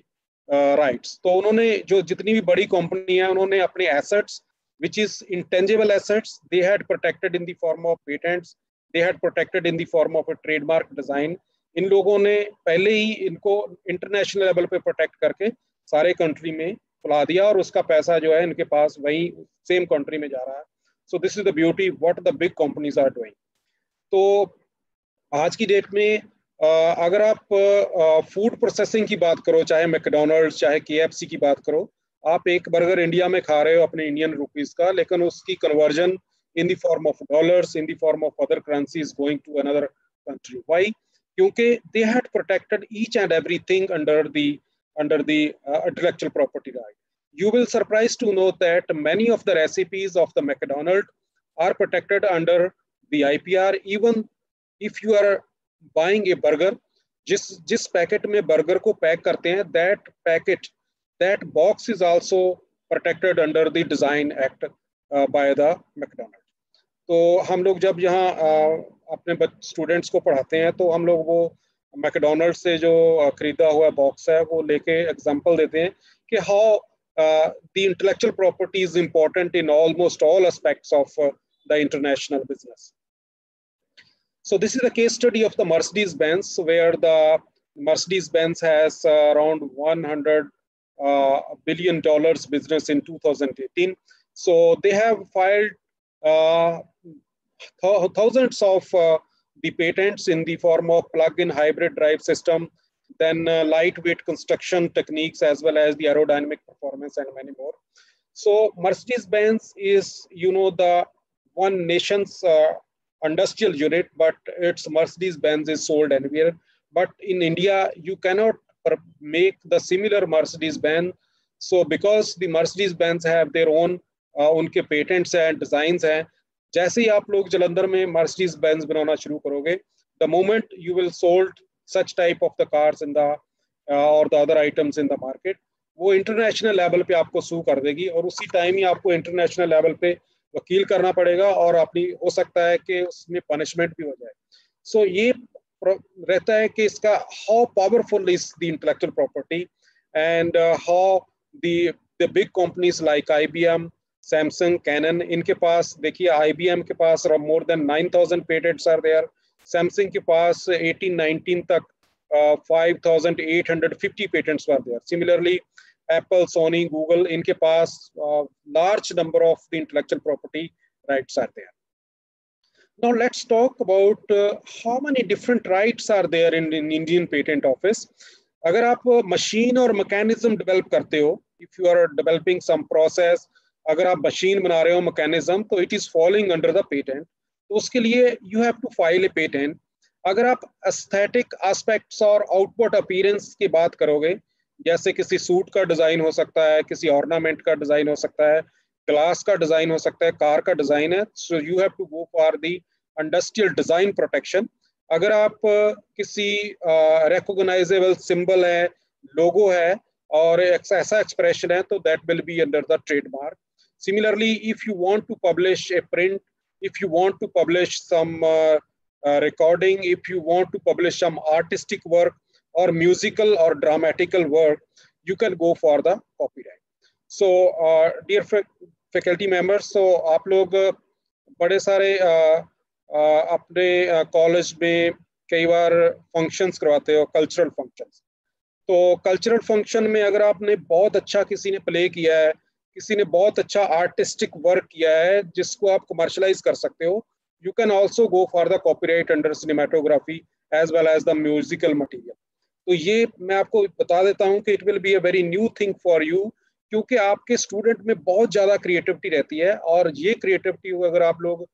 rights तो उन्होंने जो जितनी भी बड़ी कंपनी है, उन्होंने अपने assets which is intangible assets, they had protected in the form of patents, they had protected in the form of a trademark design. इन लोगों ने पहले ही इनको इंटरनेशनल लेवल पे प्रोटेक्ट करके सारे कंट्री में फुला दिया और उसका पैसा जो है इनके पास वही सेम कंट्री में जा रहा है। So this is the beauty what the big companies are doing तो आज की डेट में अगर आप फ़ूड प्रोसेसिंग की बात करो, चाहे मैकडोनल्ड चाहे के की बात करो, आप एक बर्गर इंडिया में खा रहे हो अपने इंडियन रुपीज़ का, लेकिन उसकी conversion in the form of dollars in the form of other currencies going to another country why क्योंकि they had protected each and everything under the under the intellectual property right you will surprise to know that many of the recipes of the McDonald are protected under the IPR even if you are buying a burger जिस जिस पैकेट में बर्गर को पैक करते हैं that packet box is also protected under the design act uh, by the McDonald. तो हम लोग जब यहाँ uh, अपने स्टूडेंट्स को पढ़ाते हैं तो हम लोग वो मैकडोनल्ड से जो खरीदा हुआ बॉक्स है वो लेके एग्जांपल देते हैं कि how the intellectual property is important in almost all aspects of the international business So this is a case study of the Mercedes-Benz where the Mercedes-Benz has uh, around 100 uh, billion dollars business in 2018. So they have filed uh, th thousands of uh, the patents in the form of plug-in hybrid drive system, then uh, lightweight construction techniques, as well as the aerodynamic performance and many more. So Mercedes-Benz is, you know, the one nation's uh, industrial unit, but its Mercedes-Benz is sold anywhere. But in India, you cannot make the similar Mercedes-Benz. So because the Mercedes-Benz have their own, uh, unke patents and designs, hai, जैसे ही आप लोग जलंधर में Mercedes-Benz बनाना शुरू करोगे the moment you will sold such type of the cars in the uh, the other items in the market वो इंटरनेशनल लेवल पे आपको सू कर देगी और उसी टाइम ही आपको इंटरनेशनल लेवल पे वकील करना पड़ेगा और अपनी हो सकता है कि उसमें पनिशमेंट भी हो जाए। सो so, ये रहता है कि इसका how powerful is the intellectual property and how the big companies like IBM Samsung Canon इनके पास देखिए आईबीएम के पास more than 9000 patents are there Samsung के पास 1819 तक uh, 5850 patents are there similarly Apple Sony Google इनके पास large number of the intellectual property rights are there Now let's talk about uh, how many different rights are there in, in Indian Patent Office. अगर आप मशीन और मैकेनिज्म डेवलप करते हो if you are developing some process अगर आप मशीन बना रहे हो मैकेनिज्म तो it is following under the patent तो उसके लिए you have to file a patent अगर आप एस्थेटिक एस्पेक्ट्स और आउटपुट अपीयरेंस की बात करोगे, जैसे किसी सूट का डिज़ाइन हो सकता है, किसी ऑर्नामेंट का डिज़ाइन हो सकता है ग्लास का डिज़ाइन हो सकता है कार का डिज़ाइन है so you have to go for the industrial design protection अगर आप किसी रिकॉग्नाइजेबल सिंबल है लोगो है, और ऐसा एक्सप्रेशन है तो that will be under the trademark Similarly, if you want to publish a print, if you want to publish some uh, uh, recording, if you want to publish some artistic work or musical or dramatical work, you can go for the copyright. So, uh, dear faculty members, so आप लोग बड़े सारे अपने कॉलेज में कई बार फ़ंक्शंस करवाते हो कल्चरल फ़ंक्शंस तो कल्चरल फ़ंक्शन में अगर आपने बहुत अच्छा किसी ने प्ले किया है किसी ने बहुत अच्छा आर्टिस्टिक वर्क किया है, जिसको आप कमर्शलाइज कर सकते हो। You can also go for the copyright under cinematography as well as the musical material तो ये मैं आपको बता देता हूँ कि it will be a very new thing for you क्योंकि आपके स्टूडेंट में बहुत ज़्यादा क्रिएटिविटी रहती है। और ये क्रिएटिविटी अगर आप लोग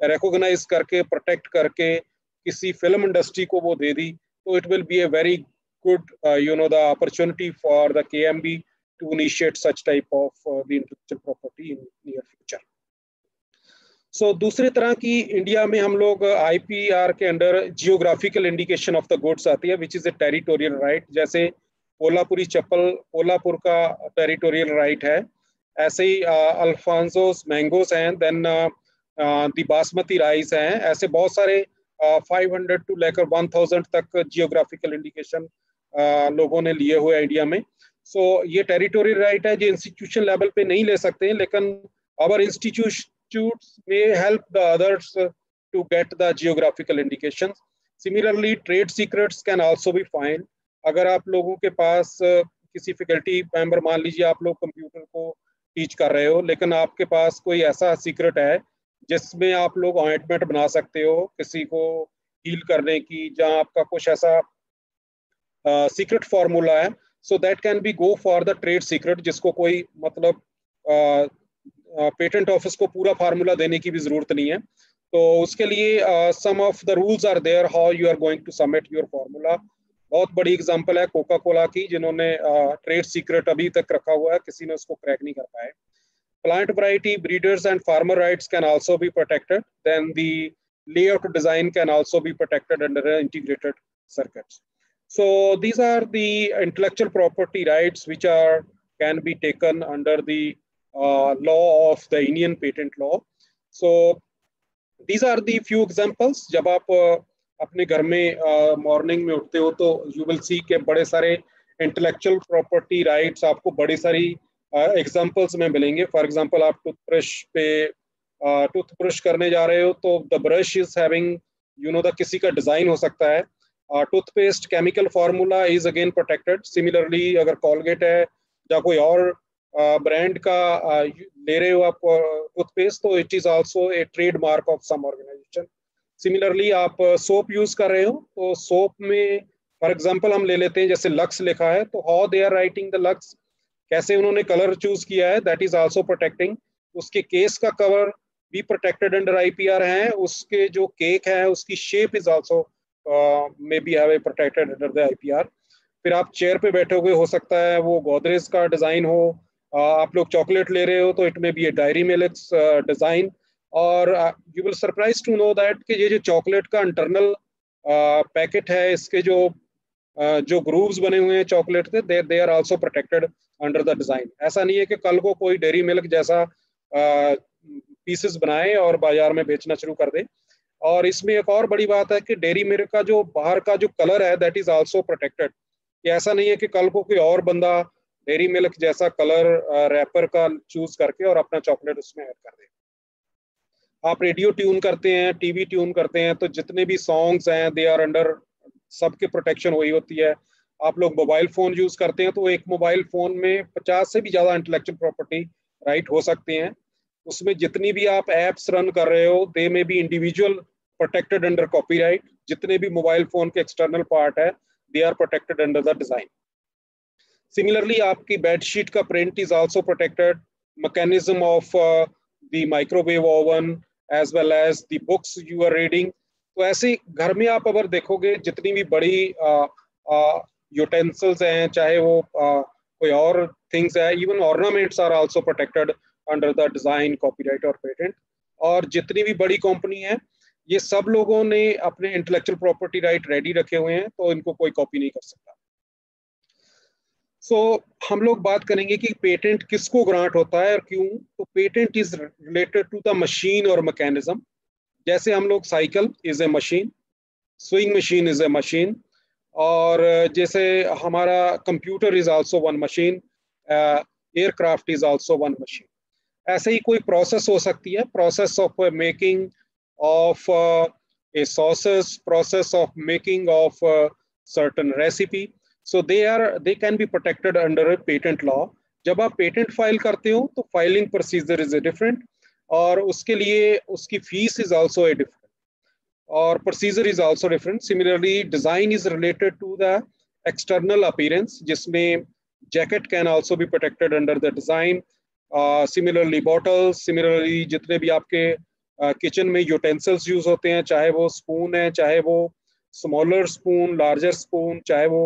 रिकोगनाइज करके प्रोटेक्ट करके किसी फ़िल्म इंडस्ट्री को वो दे दी तो it will be a very good you know the opportunity for the K M B to initiate such type of the intellectual property in near future so दूसरी तरह की इंडिया में हम लोग आईपीआर के under geographical indication of the goods आती है which is a territorial right जैसे कोलापुरी चप्पल, कोल्हापुर का टेरिटोरियल राइट है। ऐसे ही अल्फांसोस मैंगोस हैं देन दी बासमती राइस हैं। ऐसे बहुत सारे फाइव हंड्रेड टू लेकर वन थाउज़ेंड तक जियोग्राफिकल इंडिकेशन लोगों ने लिए हुए इंडिया में। सो ये टेरिटोरियल राइट है, जो इंस्टीट्यूशन लेवल पे नहीं ले सकते हैं, लेकिन अवर इंस्टीट्यूट्स में help the others to get the geographical indication similarly trade secrets can also भी फाइंड अगर आप लोगों के पास किसी फैकल्टी मेंबर मान लीजिए आप लोग कंप्यूटर को टीच कर रहे हो, लेकिन आपके पास कोई ऐसा सीक्रेट है, जिसमें आप लोग ऑइंटमेंट बना सकते हो, किसी को हील करने की, जहाँ आपका कुछ ऐसा सीक्रेट फार्मूला है so that can be go for the trade secret जिसको कोई मतलब पेटेंट ऑफ़िस को पूरा फार्मूला देने की भी ज़रूरत नहीं है। तो उसके लिए some of the rules are there how you are going to submit your formula बहुत बड़ी एग्जांपल है कोका कोला की, जिन्होंने ट्रेड सीक्रेट अभी तक रखा हुआ है, किसी ने उसको क्रैक नहीं कर पाए plant variety, breeders and farmer rights can also be protected, then the layout design can also be protected under integrated circuits so these are the intellectual property rights which are can be taken under the uh, law of the indian patent law. So these are the few examples. जब आप अपने घर में मॉर्निंग में उठते हो तो यू विल सी के बड़े सारे इंटेलेक्चुअल प्रॉपर्टी राइट्स आपको बड़ी सारी एग्जांपल्स में मिलेंगे। फॉर एग्जांपल आप टूथब्रश पे टूथब्रश करने जा रहे हो तो the brush is having you know the किसी का डिज़ाइन हो सकता है। Toothpaste chemical formula is again protected similarly अगर कॉलगेट है, या कोई और ब्रांड का ले रहे हो आप टूथपेस्ट तो it is also a trade mark of some organization similarly आप सोप यूज़ कर रहे हो तो सोप में फॉर एग्ज़ाम्पल हम ले लेते हैं, जैसे लक्स लिखा है तो how they are writing the Lux कैसे उन्होंने कलर चूज़ किया है दैट इज़ आल्सो प्रोटेक्टिंग उसके केस का कवर भी प्रोटेक्टेड अंडर आईपीआर है, उसके जो केक है, उसकी shape is also may be have protected under the IPR फिर आप चेयर पे बैठे हुए हो सकता है वो गोदरेज का डिज़ाइन हो आप लोग चॉकलेट ले रहे हो तो it may be a Dairy Milk design और you will surprise to know that कि ये जो चॉकलेट का इंटरनल पैकेट है, इसके जो जो ग्रूव्स बने हुए हैं चॉकलेट के they they are also protected under the design ऐसा नहीं है कि कल को कोई डेरी मिल्क जैसा पीसेस बनाए और बाज़ार में बेचना शुरू कर दे। और इसमें एक और बड़ी बात है कि डेरी मिल्क का जो बाहर का जो कलर है दैट इज़ आल्सो प्रोटेक्टेड ऐसा नहीं है कि कल को कोई और बंदा डेरी मिल्क जैसा कलर रैपर का चूज़ करके और अपना चॉकलेट उसमें ऐड कर दे। आप रेडियो ट्यून करते हैं टीवी ट्यून करते हैं तो जितने भी सॉन्ग्स हैं दे आर अंडर सबके प्रोटेक्शन वही होती है। आप लोग मोबाइल फ़ोन यूज़ करते हैं तो एक मोबाइल फ़ोन में पचास से भी ज़्यादा इंटेलेक्चुअल प्रॉपर्टी राइट हो सकते हैं। उसमें जितनी भी आप एप्स रन कर रहे हो दे में भी इंडिविजुअल प्रोटेक्टेड अंडर कॉपीराइट जितने भी मोबाइल फ़ोन के एक्सटर्नल पार्ट है they are protected under the design similarly आपकी बेडशीट का print is also protected mechanism of the microwave oven as well as the books you are reading तो ऐसे घर में आप अगर देखोगे जितनी भी बड़ी यूटेंसिल्स हैं चाहे वो uh, कोई और थिंग्स है even ornaments are also protected under the design copyright और पेटेंट और जितनी भी बड़ी कंपनी है ये सब लोगों ने अपने इंटेलेक्चुअल प्रॉपर्टी राइट रेडी रखे हुए हैं तो इनको कोई कॉपी नहीं कर सकता। सो so, हम लोग बात करेंगे कि पेटेंट किसको ग्रांट होता है और क्यों? तो patent is related to the machine और मैकेनिज्म जैसे हम लोग cycle is a machine swing machine is a machine और जैसे हमारा computer is also one machine aircraft is also one machine ऐसे ही कोई प्रोसेस हो सकती है। Process of making of a sauces process of making of certain recipe so they are they can be protected under patent law जब आप पेटेंट फ़ाइल करते हो तो filing procedure is a different और उसके लिए उसकी fees is also a different और procedure is also different similarly design is related to the external appearance जिसमें jacket can also be protected under the design similarly bottles similarly जितने भी आपके किचन में यूटेंसिल्स यूज़ होते हैं चाहे वो स्पून है चाहे वो स्मॉलर स्पून लार्जर स्पून चाहे वो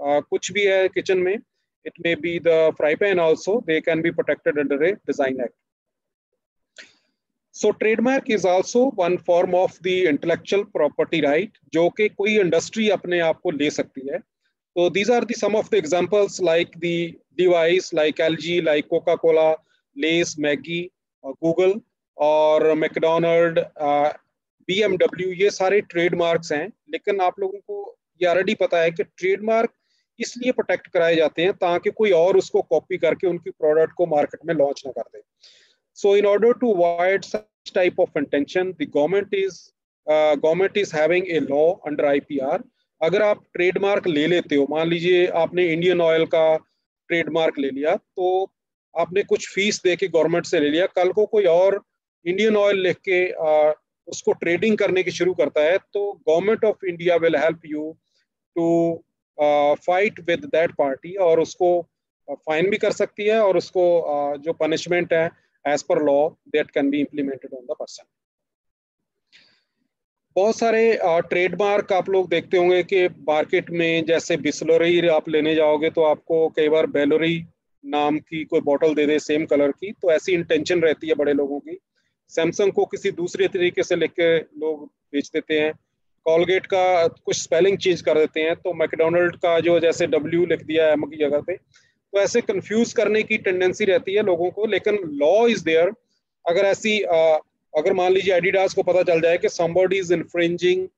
आ, कुछ भी है किचन में it may be the fry pan also they can be protected under a design act so trademark is also one form of the intellectual property right जो कि कोई इंडस्ट्री अपने आप को ले सकती है। तो these are some of the examples like the device like L G like Coca Cola Lays Maggi Google और मैकडोनल्ड BMW ये सारे ट्रेडमार्क्स हैं, लेकिन आप लोगों को ये ऑलरेडी पता है कि ट्रेडमार्क इसलिए प्रोटेक्ट कराए जाते हैं ताकि कोई और उसको कॉपी करके उनकी प्रोडक्ट को मार्केट में लॉन्च ना कर दे। So in order to avoid such type of intention the government is government is having a law under IPR अगर आप ट्रेडमार्क ले लेते हो, मान लीजिए आपने इंडियन ऑयल का ट्रेडमार्क ले लिया तो आपने कुछ फ़ीस दे के गवर्नमेंट से ले लिया, कल को कोई और इंडियन ऑयल लिख के उसको ट्रेडिंग करने की शुरू करता है तो government of India will help you to fight with that party और उसको फाइन भी कर सकती है और उसको जो पनिशमेंट है as per law that can be implemented on the person बहुत सारे ट्रेडमार्क आप लोग देखते होंगे कि मार्केट में जैसे बिस्लोरी आप लेने जाओगे तो आपको कई बार बेलोरी नाम की कोई बॉटल दे दे सेम कलर की तो ऐसी इंटेंशन रहती है बड़े लोगों की सैमसंग को किसी दूसरे तरीके से लेके लोग बेच देते हैं। कॉलगेट का कुछ स्पेलिंग चेंज कर देते हैं तो मैकडोनल्ड का जो जैसे डब्ल्यू लिख दिया है एम की जगह पे तो ऐसे कंफ्यूज करने की टेंडेंसी रहती है लोगों को लेकिन लॉ इज़ देयर अगर ऐसी uh, अगर मान लीजिए एडिडास को पता चल जाए कि somebody is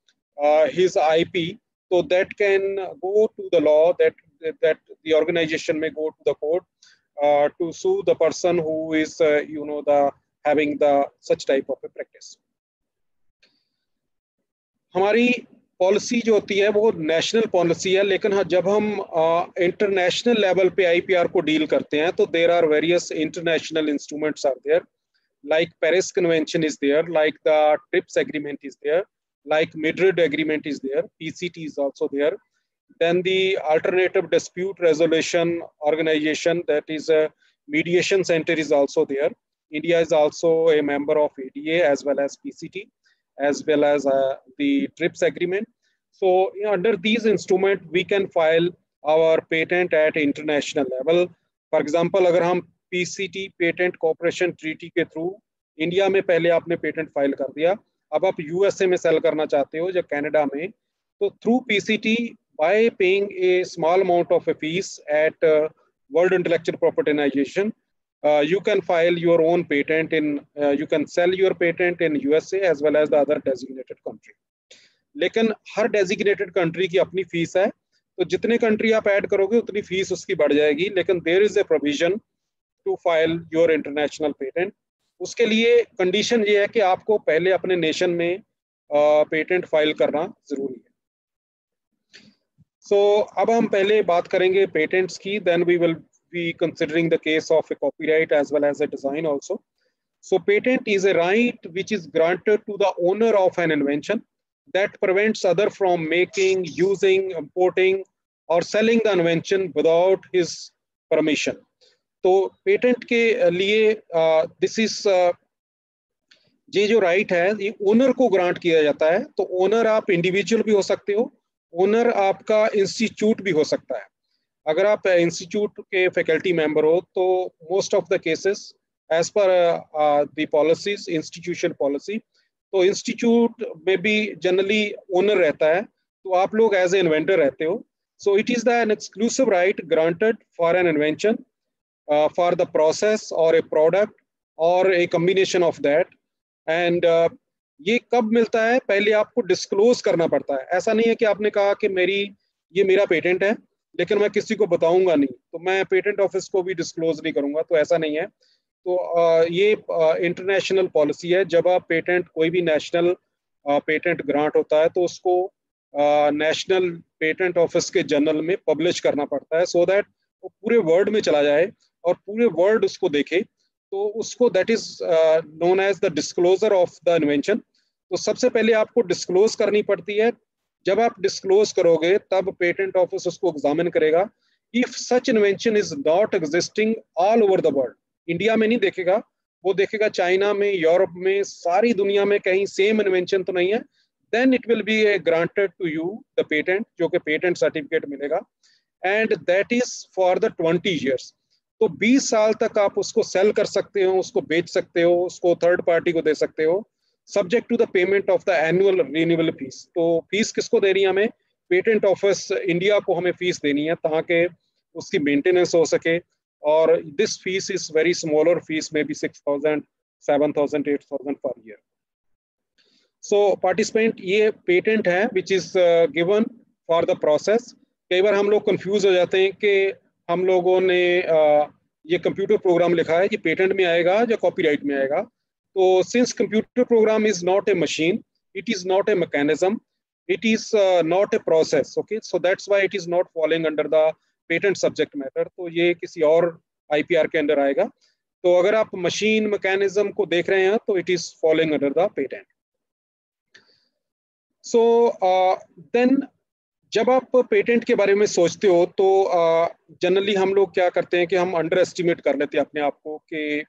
uh, his IP so that can go to the law that organization may go to the court uh, to sue the person who is uh, you know the having the such type of a practice हमारी पॉलिसी जो होती है वो नेशनल पॉलिसी है लेकिन हाँ जब हम इंटरनेशनल लेवल पे आईपीआर को डील करते हैं तो there are various international instruments are there like Paris Convention is there, like the TRIPS agreement is there, like Madrid agreement is there, PCT is also there. Then the Alternative Dispute Resolution Organization, that is a mediation center is also there. India is also a member of ADA as well as PCT, as well as uh, the TRIPS agreement. So you know, under these instruments, we can file our patent at international level. For example, अगर हम पीसीटी पेटेंट कॉपरेशन ट्रीटी के थ्रू इंडिया में पहले आपने पेटेंट फ़ाइल कर दिया अब आप यूएसए में सेल करना चाहते हो या कनाडा में तो through PCT by paying a small amount of a fees at World Intellectual Property Organization you can file your own patent in uh, you can sell your patent in USA as well as the other designated country. लेकिन हर डेजिग्नेटेड कंट्री की अपनी फ़ीस है तो जितने कंट्री आप ऐड करोगे उतनी फ़ीस उसकी बढ़ जाएगी। लेकिन there is a provision to file your international patent उसके लिए कंडीशन ये है कि आपको पहले अपने नेशन में पेटेंट फ़ाइल करना ज़रूरी है। सो so, अब हम पहले बात करेंगे पेटेंट्स की then we will be considering the case of a copyright as well as a design also so patent is a right which is granted to the owner of an invention that prevents other from making using importing or selling the invention without his permission तो पेटेंट के लिए दिस इज़ ये जो राइट है ये ओनर को ग्रांट किया जाता है तो ओनर आप इंडिविजुअल भी हो सकते हो ओनर आपका इंस्टीट्यूट भी हो सकता है अगर आप इंस्टीट्यूट के फैकल्टी मेंबर हो तो most of the cases as per the policies institution policy तो इंस्टीट्यूट में भी जनरली ओनर रहता है तो आप लोग एज ए इन्वेंटर रहते हो। So it is the an exclusive right granted for an invention for the process और ए प्रोडक्ट और a combination of that and ये कब मिलता है? पहले आपको डिस्क्लोज करना पड़ता है। ऐसा नहीं है कि आपने कहा कि मेरी, ये मेरा पेटेंट है। लेकिन मैं किसी को बताऊँगा नहीं तो मैं पेटेंट ऑफ़िस को भी डिस्क्लोज नहीं करूँगा तो ऐसा नहीं है। तो ये इंटरनेशनल पॉलिसी है, जब आप पेटेंट कोई भी नेशनल पेटेंट ग्रांट होता है तो उसको नेशनल पेटेंट ऑफ़िस के जर्नल में पब्लिश करना पड़ता है सो so दैट वो पूरे वर्ल्ड में चला जाए और पूरे वर्ल्ड उसको देखे। तो उसको that is known as the disclosure of the invention तो सबसे पहले आपको डिस्क्लोज करनी पड़ती है जब आप डिस्क्लोज करोगे, तब पेटेंट ऑफ़िस उसको एग्जामिन करेगा if such invention is not existing all over the world India में नहीं देखेगा, वो देखेगा चाइना में यूरोप में, सारी दुनिया में कहीं सेम इन्वेंशन तो नहीं है then it will be a granted to you the patent जो कि पेटेंट सर्टिफिकेट मिलेगा and that is for the twenty years तो 20 साल तक आप उसको सेल कर सकते हो, उसको बेच सकते हो, उसको थर्ड पार्टी को दे सकते हो subject to the payment of the annual renewable fees तो फ़ीस किसको देनी है हमें? पेटेंट ऑफ़िस इंडिया को हमें फ़ीस देनी है ताकि उसकी मेंटेनेंस हो सके। और this fees is very smaller fees may be six thousand seven thousand eight thousand per year so participant ये पेटेंट है which is given for the process कई बार हम लोग कंफ्यूज हो जाते हैं कि हम लोगों ने uh, ये कंप्यूटर प्रोग्राम लिखा है ये पेटेंट में आएगा या कॉपीराइट में आएगा। तो since computer program is not a machine it is not a mechanism it is uh, not a process okay? So that's why it is not falling under the patent subject matter. तो ये किसी और आईपीआर के अंदर आएगा। तो अगर आप मशीन मैकेनिज्म को देख रहे हैं तो it is following under the patent so then जब आप पेटेंट के बारे में सोचते हो तो जनरली uh, हम लोग क्या करते हैं कि हम अंडर एस्टिमेट कर लेते हैं अपने आप को कि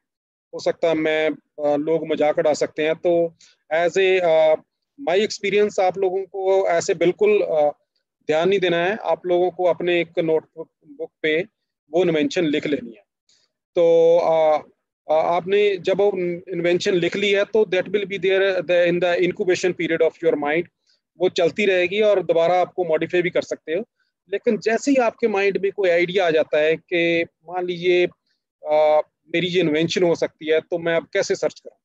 हो सकता है मैं लोग मज़ाक उड़ा सकते हैं। तो एज ए माई एक्सपीरियंस आप लोगों को ऐसे बिल्कुल ध्यान नहीं देना है। आप लोगों को अपने एक नोटबुक बुक पे वो इन्वेंशन लिख लेनी है। तो uh, आपने जब वो इन्वेंशन लिख ली है तो that will be there in the incubation period of your mind वो चलती रहेगी और दोबारा आपको मॉडिफाई भी कर सकते हो। लेकिन जैसे ही आपके माइंड में कोई आइडिया आ जाता है कि मान लीजिए मेरी ये इन्वेंशन हो सकती है तो मैं अब कैसे सर्च करूँ?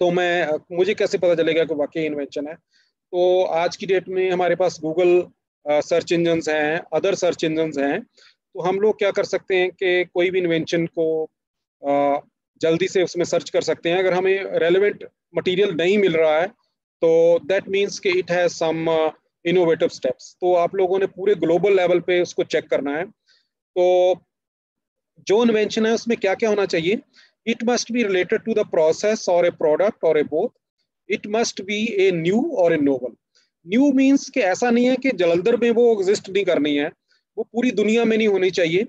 तो मैं, मुझे कैसे पता चलेगा कि वाकई इन्वेंशन है? तो आज की डेट में हमारे पास गूगल सर्च इंजन हैं अदर सर्च इंजन हैं तो हम लोग क्या कर सकते हैं कि कोई भी इन्वेंशन को जल्दी से उसमें सर्च कर सकते हैं। अगर हमें रेलिवेंट मटेरियल नहीं मिल रहा है तो दैट मीन्स कि it has some innovative steps तो आप लोगों ने पूरे ग्लोबल लेवल पे उसको चेक करना है। तो जो इन्वेंशन है, उसमें क्या क्या होना चाहिए? It must be related to the process और ए प्रोडक्ट और a both it must be a new और ए नोवल न्यू मीन्स कि ऐसा नहीं है कि जलंधर में वो एग्जिस्ट नहीं करनी है। वो पूरी दुनिया में नहीं होनी चाहिए।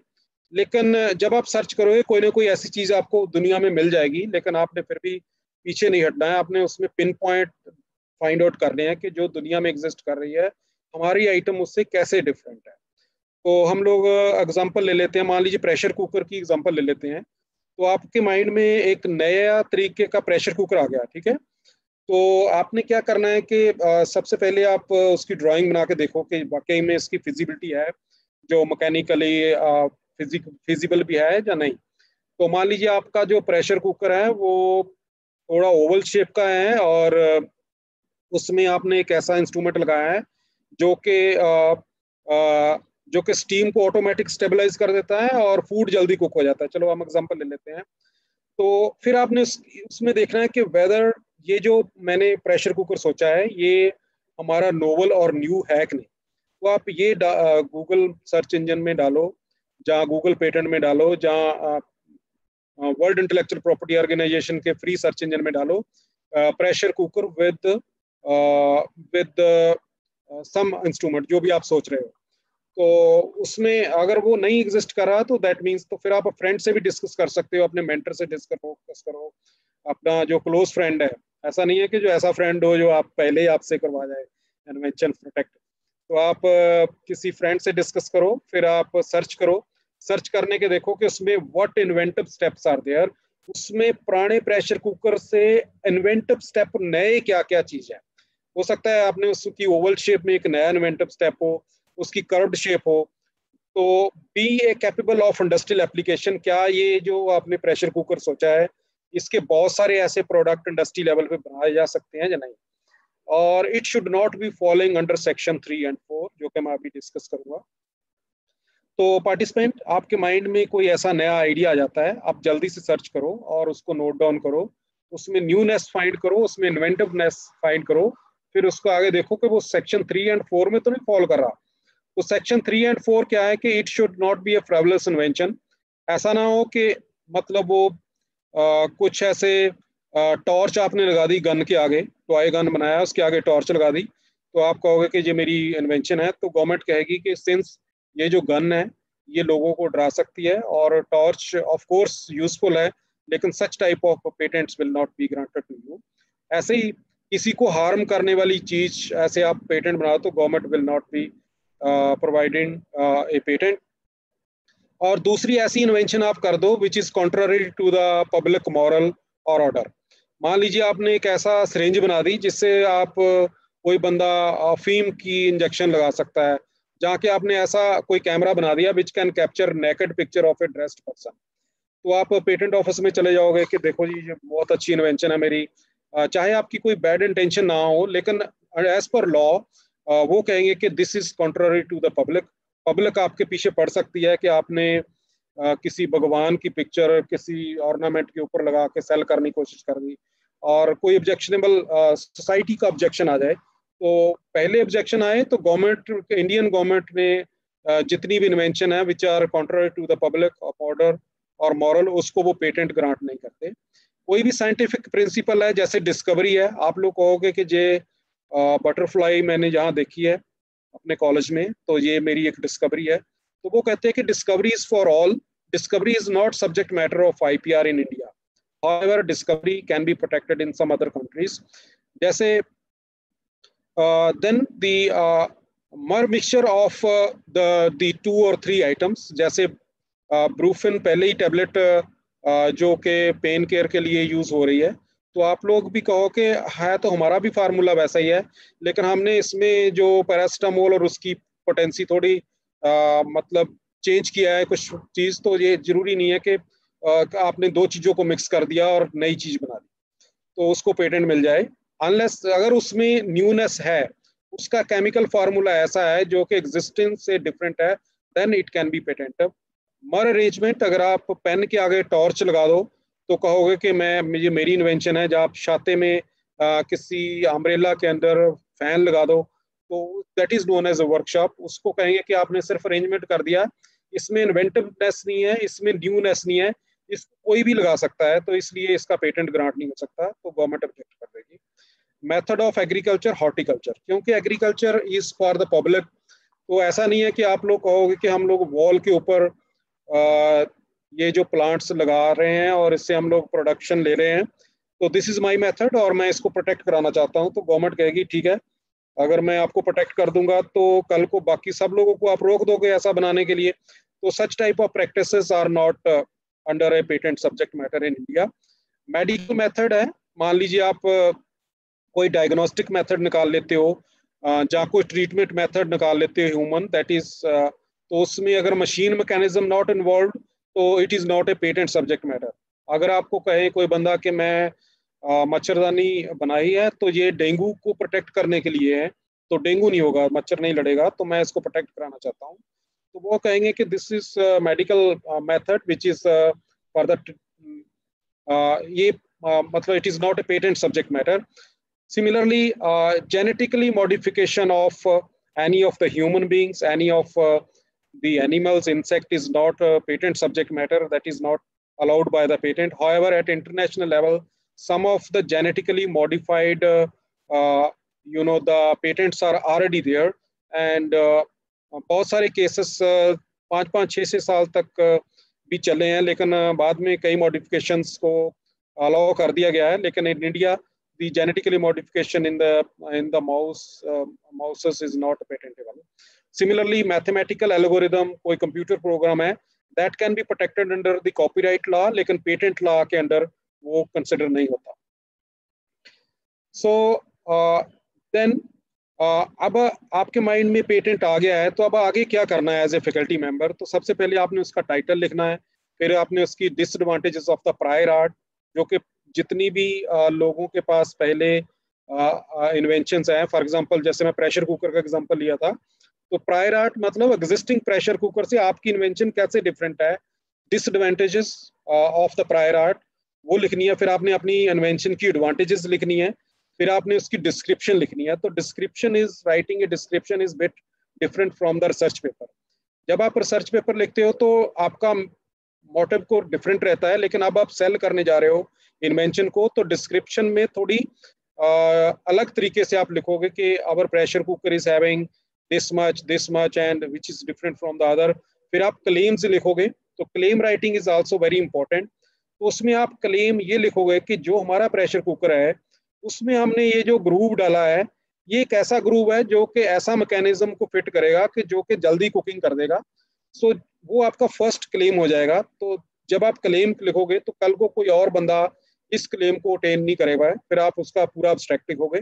लेकिन जब आप सर्च करोगे, कोई ना कोई ऐसी चीज़ आपको दुनिया में मिल जाएगी। लेकिन आपने फिर भी पीछे नहीं हटना है। आपने उसमें पिन पॉइंट फाइंड आउट करने हैं कि जो दुनिया में एग्जिस्ट कर रही है, हमारी आइटम उससे कैसे डिफरेंट है। तो हम लोग एग्जांपल ले लेते हैं। मान लीजिए प्रेशर कुकर की एग्जांपल ले लेते हैं। तो आपके माइंड में एक नया तरीके का प्रेशर कुकर आ गया, ठीक है? तो आपने क्या करना है कि सबसे पहले आप उसकी ड्राइंग बना के देखो कि वाकई में इसकी फिजिबिलिटी है, जो मैकेनिकली फिजिक फिजिबल भी है या नहीं। तो मान लीजिए आपका जो प्रेशर कुकर है, वो थोड़ा ओवल शेप का है और उसमें आपने एक ऐसा इंस्ट्रूमेंट लगाया है, जो कि जो कि स्टीम को ऑटोमेटिक स्टेबलाइज कर देता है और फ़ूड जल्दी कुक हो जाता है। चलो, हम एग्जांपल ले लेते हैं। तो फिर आपने उसमें देखना है कि वेदर ये जो मैंने प्रेशर कुकर सोचा है, ये हमारा नोवल और न्यू है कि नहीं। तो आप ये गूगल सर्च इंजन में डालो, जहाँ गूगल पेटेंट में डालो, जहाँ वर्ल्ड इंटेलेक्चुअल प्रॉपर्टी ऑर्गेनाइजेशन के फ्री सर्च इंजन में डालो pressure cooker with with some instrument जो भी आप सोच रहे हो। तो उसमें अगर वो नहीं एग्जिस्ट कर रहा तो दैट मीन्स तो फिर आप फ्रेंड से भी डिस्कस कर सकते हो, अपने मेंटर से डिस्कस करो अपना जो क्लोज फ्रेंड है। ऐसा नहीं है कि जो ऐसा फ्रेंड हो जो आप पहले ही आपसे करवा जाए इन्वेंशन प्रोटेक्ट तो आप किसी फ्रेंड से डिस्कस करो, फिर आप सर्च करो। सर्च करने के देखो कि उसमें what inventive steps are there उसमें पुराने प्रेशर कुकर से इन्वेंटिव स्टेप नए क्या क्या चीज़ है। हो सकता है आपने उसकी ओवल शेप में एक नया इन्वेंटिव स्टेप हो उसकी कर्व्ड शेप हो तो be a capable of industrial application क्या ये जो आपने प्रेशर कुकर सोचा है, इसके बहुत सारे ऐसे प्रोडक्ट इंडस्ट्री लेवल पे बनाए जा सकते हैं या नहीं? और it should not be following under section three and four जो कि मैं अभी डिस्कस करूँगा। तो पार्टिसिपेंट आपके माइंड में कोई ऐसा नया आइडिया आ जाता है, आप जल्दी से सर्च करो और उसको नोट डाउन करो। उसमें न्यूनेस फाइंड करो, उसमें इन्वेंटिवनेस फाइंड करो, फिर उसको आगे देखो कि वो सेक्शन थ्री एंड फोर में तो नहीं फॉलो कर रहा। तो सेक्शन थ्री एंड फोर क्या है कि it should not be a frivolous invention ऐसा ना हो कि मतलब वो आ, कुछ ऐसे टॉर्च आपने लगा दी गन के आगे टॉय गन बनाया उसके आगे टॉर्च लगा दी तो आप कहोगे कि ये मेरी इन्वेंशन है तो गवर्नमेंट कहेगी कि सिंस ये जो गन है ये लोगों को डरा सकती है और टॉर्च ऑफ़ कोर्स यूजफुल है लेकिन such type of patents will not be granted to you ऐसे ही किसी को हार्म करने वाली चीज़ ऐसे आप पेटेंट बनाओ तो government will not be providing a patent और दूसरी ऐसी इन्वेंशन आप कर दो which is contrary to the public moral और ऑर्डर मान लीजिए आपने एक ऐसा सरेंज बना दी, जिससे आप कोई बंदा अफीम की इंजेक्शन लगा सकता है, जहाँ के आपने ऐसा कोई कैमरा बना दिया which can capture naked picture of a dressed person तो आप पेटेंट ऑफ़िस में चले जाओगे कि देखो जी, ये बहुत अच्छी इन्वेंशन है मेरी। चाहे आपकी कोई बैड इंटेंशन ना हो, लेकिन एज पर लॉ वो कहेंगे कि this is contrary to the public public आपके पीछे पड़ सकती है कि आपने किसी भगवान की पिक्चर किसी ऑर्नामेंट के ऊपर लगा के सेल करने की कोशिश कर दी। और कोई ऑब्जेक्शनेबल सोसाइटी का ऑब्जेक्शन आ जाए तो पहले ऑब्जेक्शन आए तो गवर्नमेंट इंडियन गवर्नमेंट ने जितनी भी इन्वेंशन है which are contrary to the public of order और मॉरल उसको वो पेटेंट ग्रांट नहीं करते। कोई भी साइंटिफिक प्रिंसिपल है, जैसे डिस्कवरी है, आप लोग कहोगे कि जे बटरफ्लाई मैंने जहाँ देखी है अपने कॉलेज में तो ये मेरी एक डिस्कवरी है। तो वो कहते हैं कि discovery is for all discovery is not subject matter of IPR in India however discovery can be protected in some other countries. जैसे uh, mer mixture of uh, the the two or three items जैसे ब्रूफिन पहले ही टेबलेट जो कि पेन केयर के लिए यूज़ हो रही है तो आप लोग भी कहो कि है तो हमारा भी फार्मूला वैसा ही है लेकिन हमने इसमें जो पैरास्टामोल और उसकी पोटेंसी थोड़ी आ, मतलब चेंज किया है कुछ चीज़ तो ये ज़रूरी नहीं है कि आपने दो चीज़ों को मिक्स कर दिया और नई चीज़ बना दी तो उसको पेटेंट मिल जाए। अनलेस अगर उसमें न्यूनेस है उसका केमिकल फार्मूला ऐसा है जो कि एग्जिस्टेंस से डिफरेंट है then it can be patent mere arrangement अगर आप पेन के आगे टॉर्च लगा दो तो कहोगे कि मैं ये मेरी इन्वेंशन है जब आप छाते में आ, किसी अम्ब्रेला के अंदर फ़ैन लगा दो तो that is known as a workshop उसको कहेंगे कि आपने सिर्फ़ अरेंजमेंट कर दिया। इसमें इन्वेंटिवनेस नहीं है इसमें न्यूनेस नहीं है इसको कोई भी लगा सकता है तो इसलिए इसका पेटेंट ग्रांट नहीं हो सकता तो गवर्नमेंट ऑब्जेक्ट कर देगी। मेथड ऑफ़ एग्रीकल्चर हॉर्टिकल्चर क्योंकि agriculture is for the public तो ऐसा नहीं है कि आप लोग कहोगे कि हम लोग वॉल के ऊपर ये जो प्लांट्स लगा रहे हैं और इससे हम लोग प्रोडक्शन ले रहे हैं तो दिस इज़ माई मेथड और मैं इसको प्रोटेक्ट कराना चाहता हूँ। तो गवर्नमेंट कहेगी, ठीक है, अगर मैं आपको प्रोटेक्ट कर दूँगा तो कल को बाकी सब लोगों को आप रोक दोगे ऐसा बनाने के लिए। तो such type of practice are not under a patent subject matter in India medical method है। मान लीजिए आप कोई डायग्नोस्टिक मेथड निकाल लेते हो जहाँ कोई ट्रीटमेंट मेथड निकाल लेते हो ह्यूमन दैट इज़ तो उसमें अगर मशीन मैकेनिज्म नॉट इन्वॉल्व तो it is not a patent subject matter अगर आपको कहे कोई बंदा कि मैं मच्छरदानी बनाई है तो ये डेंगू को प्रोटेक्ट करने के लिए है। तो डेंगू नहीं होगा मच्छर नहीं लड़ेगा तो मैं इसको प्रोटेक्ट कराना चाहता हूँ। तो वो कहेंगे कि this is medical method which is for the ये uh, मतलब it is not a patent subject matter similarly genetically modification of any of the human beings any of the animals insect is not a patent subject matter that is not allowed by the patent however at international level some of the genetically modified uh, uh, you know the patents are already there and uh, बहुत सारे केसेस पाँच पाँच छः छः साल तक भी चले हैं लेकिन बाद में कई मॉडिफिकेशंस को अलाउ कर दिया गया है लेकिन in India the genetically modification in the in the mouse uh, mouses is not patentable Similarly, mathematical algorithm कोई computer program है that can be protected under the copyright law लेकिन patent law के अंदर वो consider नहीं होता. So uh, then अब आपके माइंड में पेटेंट आ गया है तो अब आगे क्या करना है एज ए फैकल्टी मेंबर तो सबसे पहले आपने उसका टाइटल लिखना है फिर आपने उसकी disadvantages of the prior art जो कि जितनी भी लोगों के पास पहले इन्वेंशन हैं फॉर एग्जांपल जैसे मैं प्रेशर कुकर का एग्जांपल लिया था तो प्रायर आर्ट मतलब एग्जिस्टिंग प्रेशर कुकर से आपकी इन्वेंशन कैसे डिफरेंट है? Disadvantages of the prior art वो लिखनी है फिर आपने अपनी इन्वेंशन की एडवांटेजेस लिखनी है फिर आपने उसकी डिस्क्रिप्शन लिखनी है। तो description is writing a description is bit different from the research paper जब आप रिसर्च पेपर लिखते हो तो आपका मोटिव को डिफरेंट रहता है लेकिन अब आप सेल करने जा रहे हो इन्वेंशन को तो डिस्क्रिप्शन में थोड़ी आ, अलग तरीके से आप लिखोगे कि our pressure cooker is having this much this much and which is different from the other फिर आप क्लेम्स लिखोगे तो claim writing is also very important तो उसमें आप क्लेम ये लिखोगे कि जो हमारा प्रेशर कुकर है उसमें हमने ये जो ग्रूव डाला है ये एक ऐसा ग्रूव है जो कि ऐसा मैकेनिज्म को फिट करेगा कि जो कि जल्दी कुकिंग कर देगा। सो so, वो आपका फ़र्स्ट क्लेम हो जाएगा। तो जब आप क्लेम लिखोगे तो कल को कोई और बंदा इस क्लेम को अटेन नहीं करेगा। फिर आप उसका पूरा अब्स्ट्रैक्ट लिखोगे।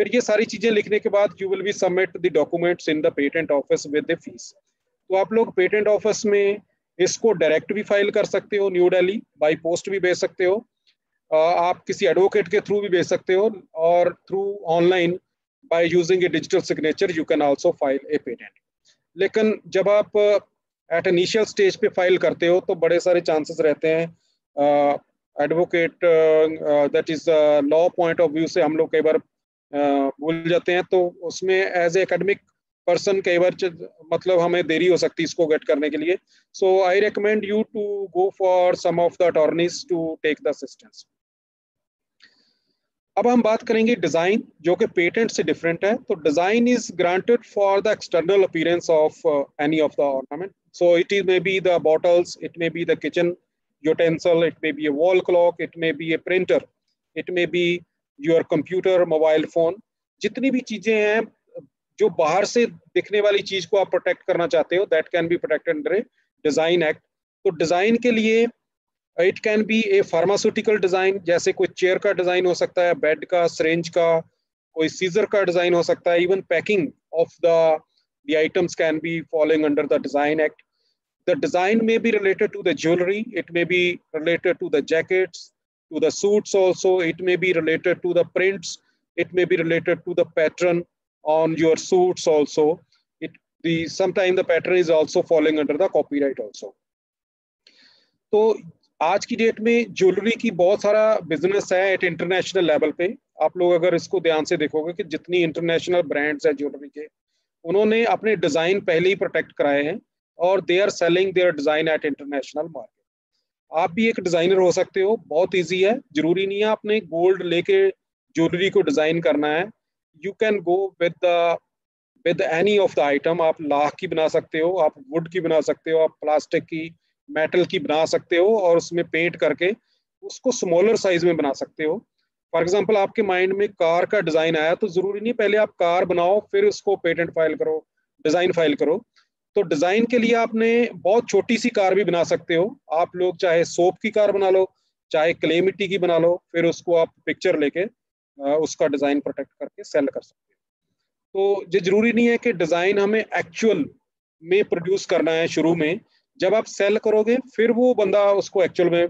फिर ये सारी चीज़ें लिखने के बाद you will be submit the documents in the patent office with the fees तो आप लोग पेटेंट ऑफ़िस में इसको डायरेक्ट भी फ़ाइल कर सकते हो न्यू दिल्ली बाई पोस्ट भी भेज सकते हो। आप किसी एडवोकेट के थ्रू भी भेज सकते हो और through online by using a digital signature you can also file a patent लेकिन जब आप एट इनिशियल स्टेज पे फ़ाइल करते हो तो बड़े सारे चांसेस रहते हैं। Advocate that is law point of view से हम लोग कई बार भूल जाते हैं तो उसमें एज ए एकेडमिक पर्सन कई बार मतलब हमें देरी हो सकती है इसको गेट करने के लिए। So I recommend you to go for some of the attorneys to take the assistance अब हम बात करेंगे डिज़ाइन जो कि पेटेंट से डिफरेंट है। तो design is granted for the external appearance of any of the ornament so it is may be the bottles it may be the kitchen utensil it may be a wall clock, it may be a printer, it may be your computer mobile phone जितनी भी चीज़ें हैं, जो बाहर से दिखने वाली चीज़ को आप प्रोटेक्ट करना चाहते हो that can be protected under a design act तो डिज़ाइन के लिए it can be a pharmaceutical design जैसे कोई चेयर का डिज़ाइन हो सकता है बेड का सरेंज का, कोई सीजर का डिज़ाइन हो सकता है even packing of the the items can be falling under the design act. The design may be related to the jewelry, it may be related to the jackets to the suits also it may be related to the prints it may be related to the pattern on your suits also it the sometimes the pattern is also falling under the copyright also तो आज की डेट में ज्वेलरी की बहुत सारा बिज़नेस है एट इंटरनेशनल लेवल पे आप लोग अगर इसको ध्यान से देखोगे कि जितनी इंटरनेशनल ब्रांड्स है ज्वेलरी के उन्होंने अपने डिज़ाइन पहले ही प्रोटेक्ट कराए हैं और they are selling their design at international market आप भी एक डिज़ाइनर हो सकते हो, बहुत ईजी है, ज़रूरी नहीं है आपने गोल्ड लेके ज्वेलरी को डिज़ाइन करना है। You can go with the with any of the item आप लाख की बना सकते हो, आप वुड की बना सकते हो, आप प्लास्टिक की मेटल की बना सकते हो और उसमें पेंट करके उसको स्मॉलर साइज़ में बना सकते हो। फॉर एग्ज़ाम्पल आपके माइंड में कार का डिज़ाइन आया तो ज़रूरी नहीं, पहले आप कार बनाओ, फिर उसको पेटेंट फ़ाइल करो डिज़ाइन फ़ाइल करो। तो डिज़ाइन के लिए आपने बहुत छोटी सी कार भी बना सकते हो। आप लोग चाहे सोप की कार बना लो, चाहे क्ले मिट्टी की बना लो, फिर उसको आप पिक्चर लेके उसका डिज़ाइन प्रोटेक्ट करके सेल कर सकते हो। तो ये ज़रूरी नहीं है कि डिज़ाइन हमें एक्चुअल में प्रोड्यूस करना है शुरू में। जब आप सेल करोगे, फिर वो बंदा उसको एक्चुअल में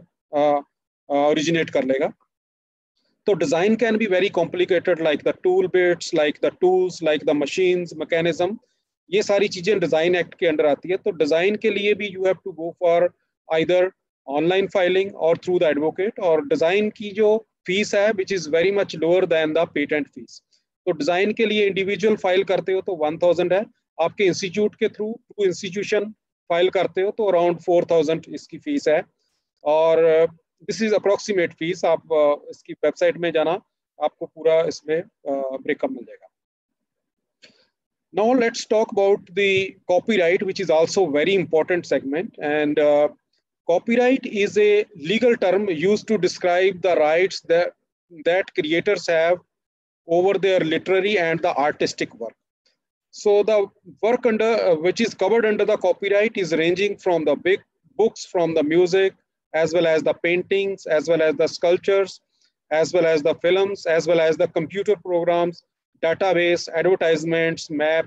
ओरिजिनेट कर लेगा। तो design can be very complicated, like the tool bits, like the tools, like the machines, mechanism. ये सारी चीज़ें डिज़ाइन एक्ट के अंडर आती है तो डिज़ाइन के लिए भी you have to go for either online filing और थ्रू द एडवोकेट और डिज़ाइन की जो फ़ीस है which is very much lower than the patent fees तो डिज़ाइन के लिए इंडिविजुअल फ़ाइल करते हो तो वन थाउज़ेंड है आपके इंस्टीट्यूट के थ्रू टू इंस्टीट्यूशन फ़ाइल करते हो तो अराउंड फोर थाउज़ेंड इसकी फ़ीस है। और दिस इज़ अप्रोक्सीमेट फ़ीस आप uh, इसकी वेबसाइट में जाना आपको पूरा इसमें ब्रेकअप uh, मिल जाएगा। Now let's talk about the copyright which is also very important segment. And uh, copyright is a legal term used to describe the rights that that creators have over their literary and the artistic work. So the work under uh, which is covered under the copyright is ranging from the big books, from the music, as well as the paintings, as well as the sculptures, as well as the films, as well as the computer programs, database, advertisements, map,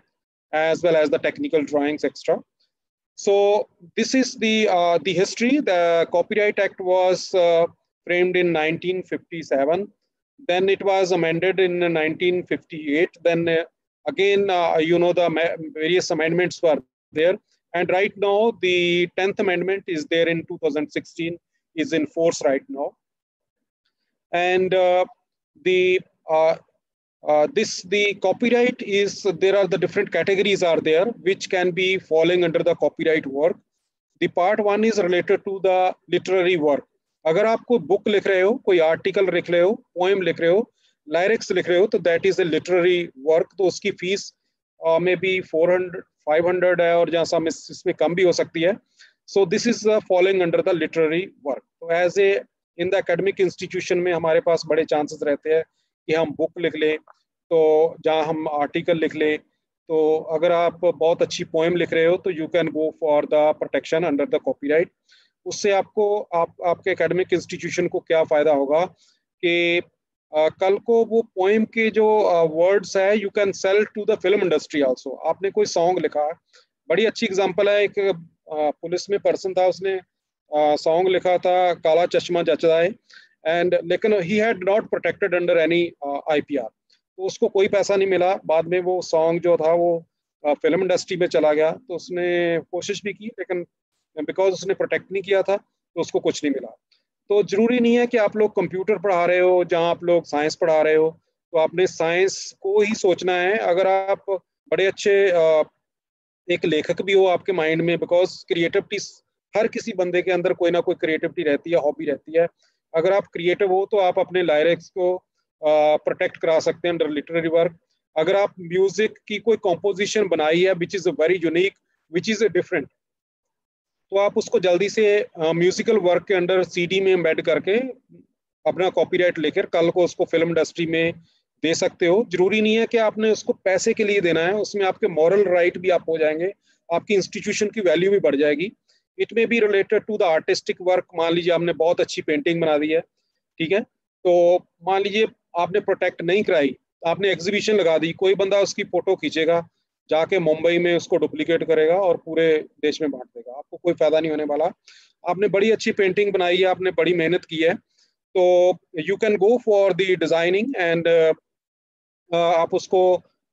as well as the technical drawings extra. So this is the, uh, the history. The Copyright Act was uh, framed in 1957. Then it was amended in 1958. Then uh, again, uh, you know, the various amendments were there. And right now, the 10th amendment is there in 2016, is in force right now. And uh, the uh, this the copyright is there are the different categories are there which can be falling under the copyright work. The part one is related to the literary work. अगर आप कोई बुक लिख रहे हो कोई आर्टिकल लिख रहे हो पोएम लिख रहे हो लायरिक्स लिख रहे हो तो that is a literary work तो उसकी fees may be four hundred five hundred है और जहाँ सब इसमें कम भी हो सकती है। So this is following under the literary work तो as a in the academic institution में हमारे पास बड़े चांसेस रहते हैं। कि हम बुक लिख लें तो जहाँ हम आर्टिकल लिख लें तो अगर आप बहुत अच्छी पोएम लिख रहे हो तो you can go for the protection under the copyright उससे आपको, आप, आपके एकेडमिक इंस्टीट्यूशन को क्या फ़ायदा होगा कि कल को वो पोएम के जो वर्ड्स है you can sell to the film industry also आपने कोई सॉन्ग लिखा, बड़ी अच्छी एग्जांपल है, एक पुलिस में पर्सन था उसने सॉन्ग लिखा था, काला चश्मा जचदा है। एंड लेकिन he had not protected under any IPR तो उसको कोई पैसा नहीं मिला। बाद में वो सॉन्ग जो था वो फ़िल्म इंडस्ट्री में चला गया। तो उसने कोशिश भी की, लेकिन बिकॉज़ उसने प्रोटेक्ट नहीं किया था तो उसको कुछ नहीं मिला। तो ज़रूरी नहीं है कि आप लोग कंप्यूटर पढ़ा रहे हो, जहाँ आप लोग साइंस पढ़ा रहे हो। तो आपने साइंस को ही सोचना है। अगर आप बड़े अच्छे एक लेखक भी हो आपके माइंड में बिकॉज़ क्रिएटिविटी हर किसी बंदे के अंदर कोई ना कोई क्रिएटिविटी रहती है हॉबी रहती है। अगर आप क्रिएटिव हो तो आप अपने लायरिक्स को प्रोटेक्ट करा सकते हैं अंडर लिटरेरी वर्क अगर आप म्यूज़िक की कोई कॉम्पोजिशन बनाई है which is very unique which is different तो आप उसको जल्दी से म्यूजिकल वर्क के अंडर सीडी में एम्बेड करके अपना कॉपीराइट लेकर कल को उसको फ़िल्म इंडस्ट्री में दे सकते हो। ज़रूरी नहीं है कि आपने उसको पैसे के लिए देना है, उसमें आपके मॉरल राइट भी आप हो जाएँगे, आपकी इंस्टीट्यूशन की वैल्यू भी बढ़ जाएगी। It may be related to the artistic work मान लीजिए आपने बहुत अच्छी पेंटिंग बना दी है ठीक है? तो मान लीजिए आपने प्रोटेक्ट नहीं कराई आपने एग्जीबिशन लगा दी कोई बंदा उसकी फ़ोटो खींचेगा जाके मुंबई में उसको डुप्लीकेट करेगा और पूरे देश में बांट देगा। आपको कोई फ़ायदा नहीं होने वाला। आपने बड़ी अच्छी पेंटिंग बनाई है आपने बड़ी मेहनत की है। तो you can go for the designing and आप उसको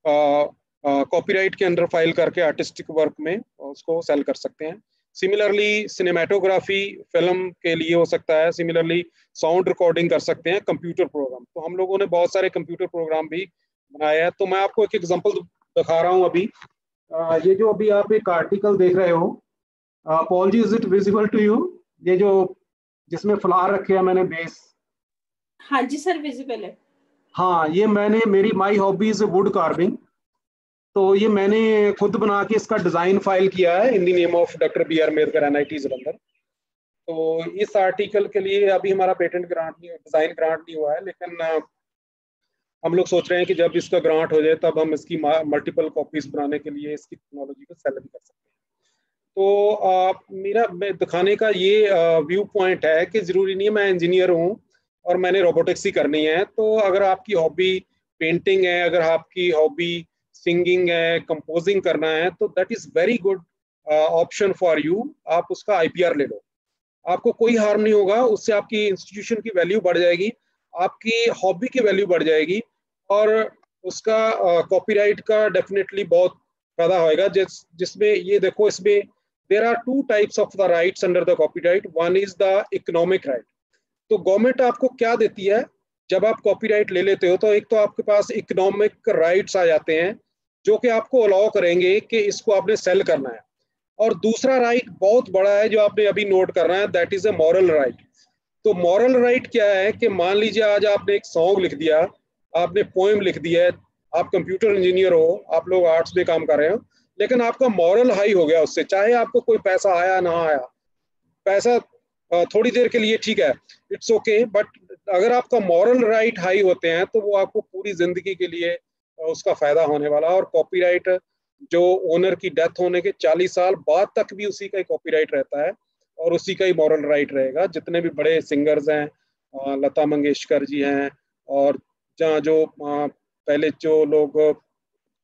कॉपीराइट uh, uh, के अंडर फ़ाइल करके आर्टिस्टिक वर्क में उसको सेल कर सकते हैं। सिमिलरली सिनेमाटोग्राफी फ़िल्म के लिए हो सकता है। सिमिलरली साउंड रिकॉर्डिंग कर सकते हैं कंप्यूटर प्रोग्राम तो हम लोगों ने बहुत सारे कंप्यूटर प्रोग्राम भी बनाए हैं। तो मैं आपको एक एग्जांपल दिखा रहा हूँ अभी। आ, ये जो अभी आप एक आर्टिकल देख रहे हो Paul ji is it visible to you ये जो जिसमें फ्लावर रखे हैं मैंने बेस हाँ जी सर विजिबल है। हाँ ये मैंने मेरी my hobby is wood carving तो ये मैंने खुद बना के इसका डिज़ाइन फ़ाइल किया है in the name of doctor B R Ambedkar N I T तो इस आर्टिकल के लिए अभी हमारा पेटेंट ग्रांट नहीं डिज़ाइन ग्रांट नहीं हुआ है लेकिन हम लोग सोच रहे हैं कि जब इसका ग्रांट हो जाए तब हम इसकी मल्टीपल कॉपीज बनाने के लिए इसकी टेक्नोलॉजी को सेल भी कर सकते हैं। तो आ, मेरा मैं दिखाने का ये व्यू पॉइंट है कि ज़रूरी नहीं है मैं इंजीनियर हूँ और मैंने रोबोटिक्स ही करनी है। तो अगर आपकी हॉबी पेंटिंग है अगर आपकी हॉबी सिंगिंग है कंपोजिंग करना है तो that is very good option for you आप उसका आईपीआर ले लो। आपको कोई हार्म नहीं होगा उससे आपकी इंस्टीट्यूशन की वैल्यू बढ़ जाएगी आपकी हॉबी की वैल्यू बढ़ जाएगी और उसका कॉपीराइट uh, का डेफिनेटली बहुत फ़ायदा होएगा। जिस जिसमें ये देखो इसमें there are two types of the rights under the copyright one is the economic right तो गवर्नमेंट आपको क्या देती है? जब आप कॉपीराइट ले लेते हो तो एक तो आपके पास इकोनॉमिक राइट्स आ जाते हैं, जो कि आपको अलाउ करेंगे कि इसको आपने सेल करना है। और दूसरा राइट बहुत बड़ा है, जो आपने अभी नोट करना है that is a moral right तो मॉरल राइट क्या है कि मान लीजिए आज आपने एक सॉन्ग लिख दिया, आपने पोएम लिख दिया है, आप कंप्यूटर इंजीनियर हो, आप लोग आर्ट्स में काम कर रहे हो, लेकिन आपका मॉरल हाई हो गया उससे, चाहे आपको कोई पैसा आया, ना आया। पैसा थोड़ी देर के लिए ठीक है इट्स ओके बट अगर आपका मॉरल राइट हाई होते हैं तो वो आपको पूरी ज़िंदगी के लिए उसका फ़ायदा होने वाला और कॉपीराइट जो ओनर की डेथ होने के 40 साल बाद तक भी उसी का ही कॉपीराइट रहता है, और उसी का ही मॉरल राइट रहेगा। जितने भी बड़े सिंगर्स हैं लता मंगेशकर जी हैं, और जहाँ जो पहले जो लोग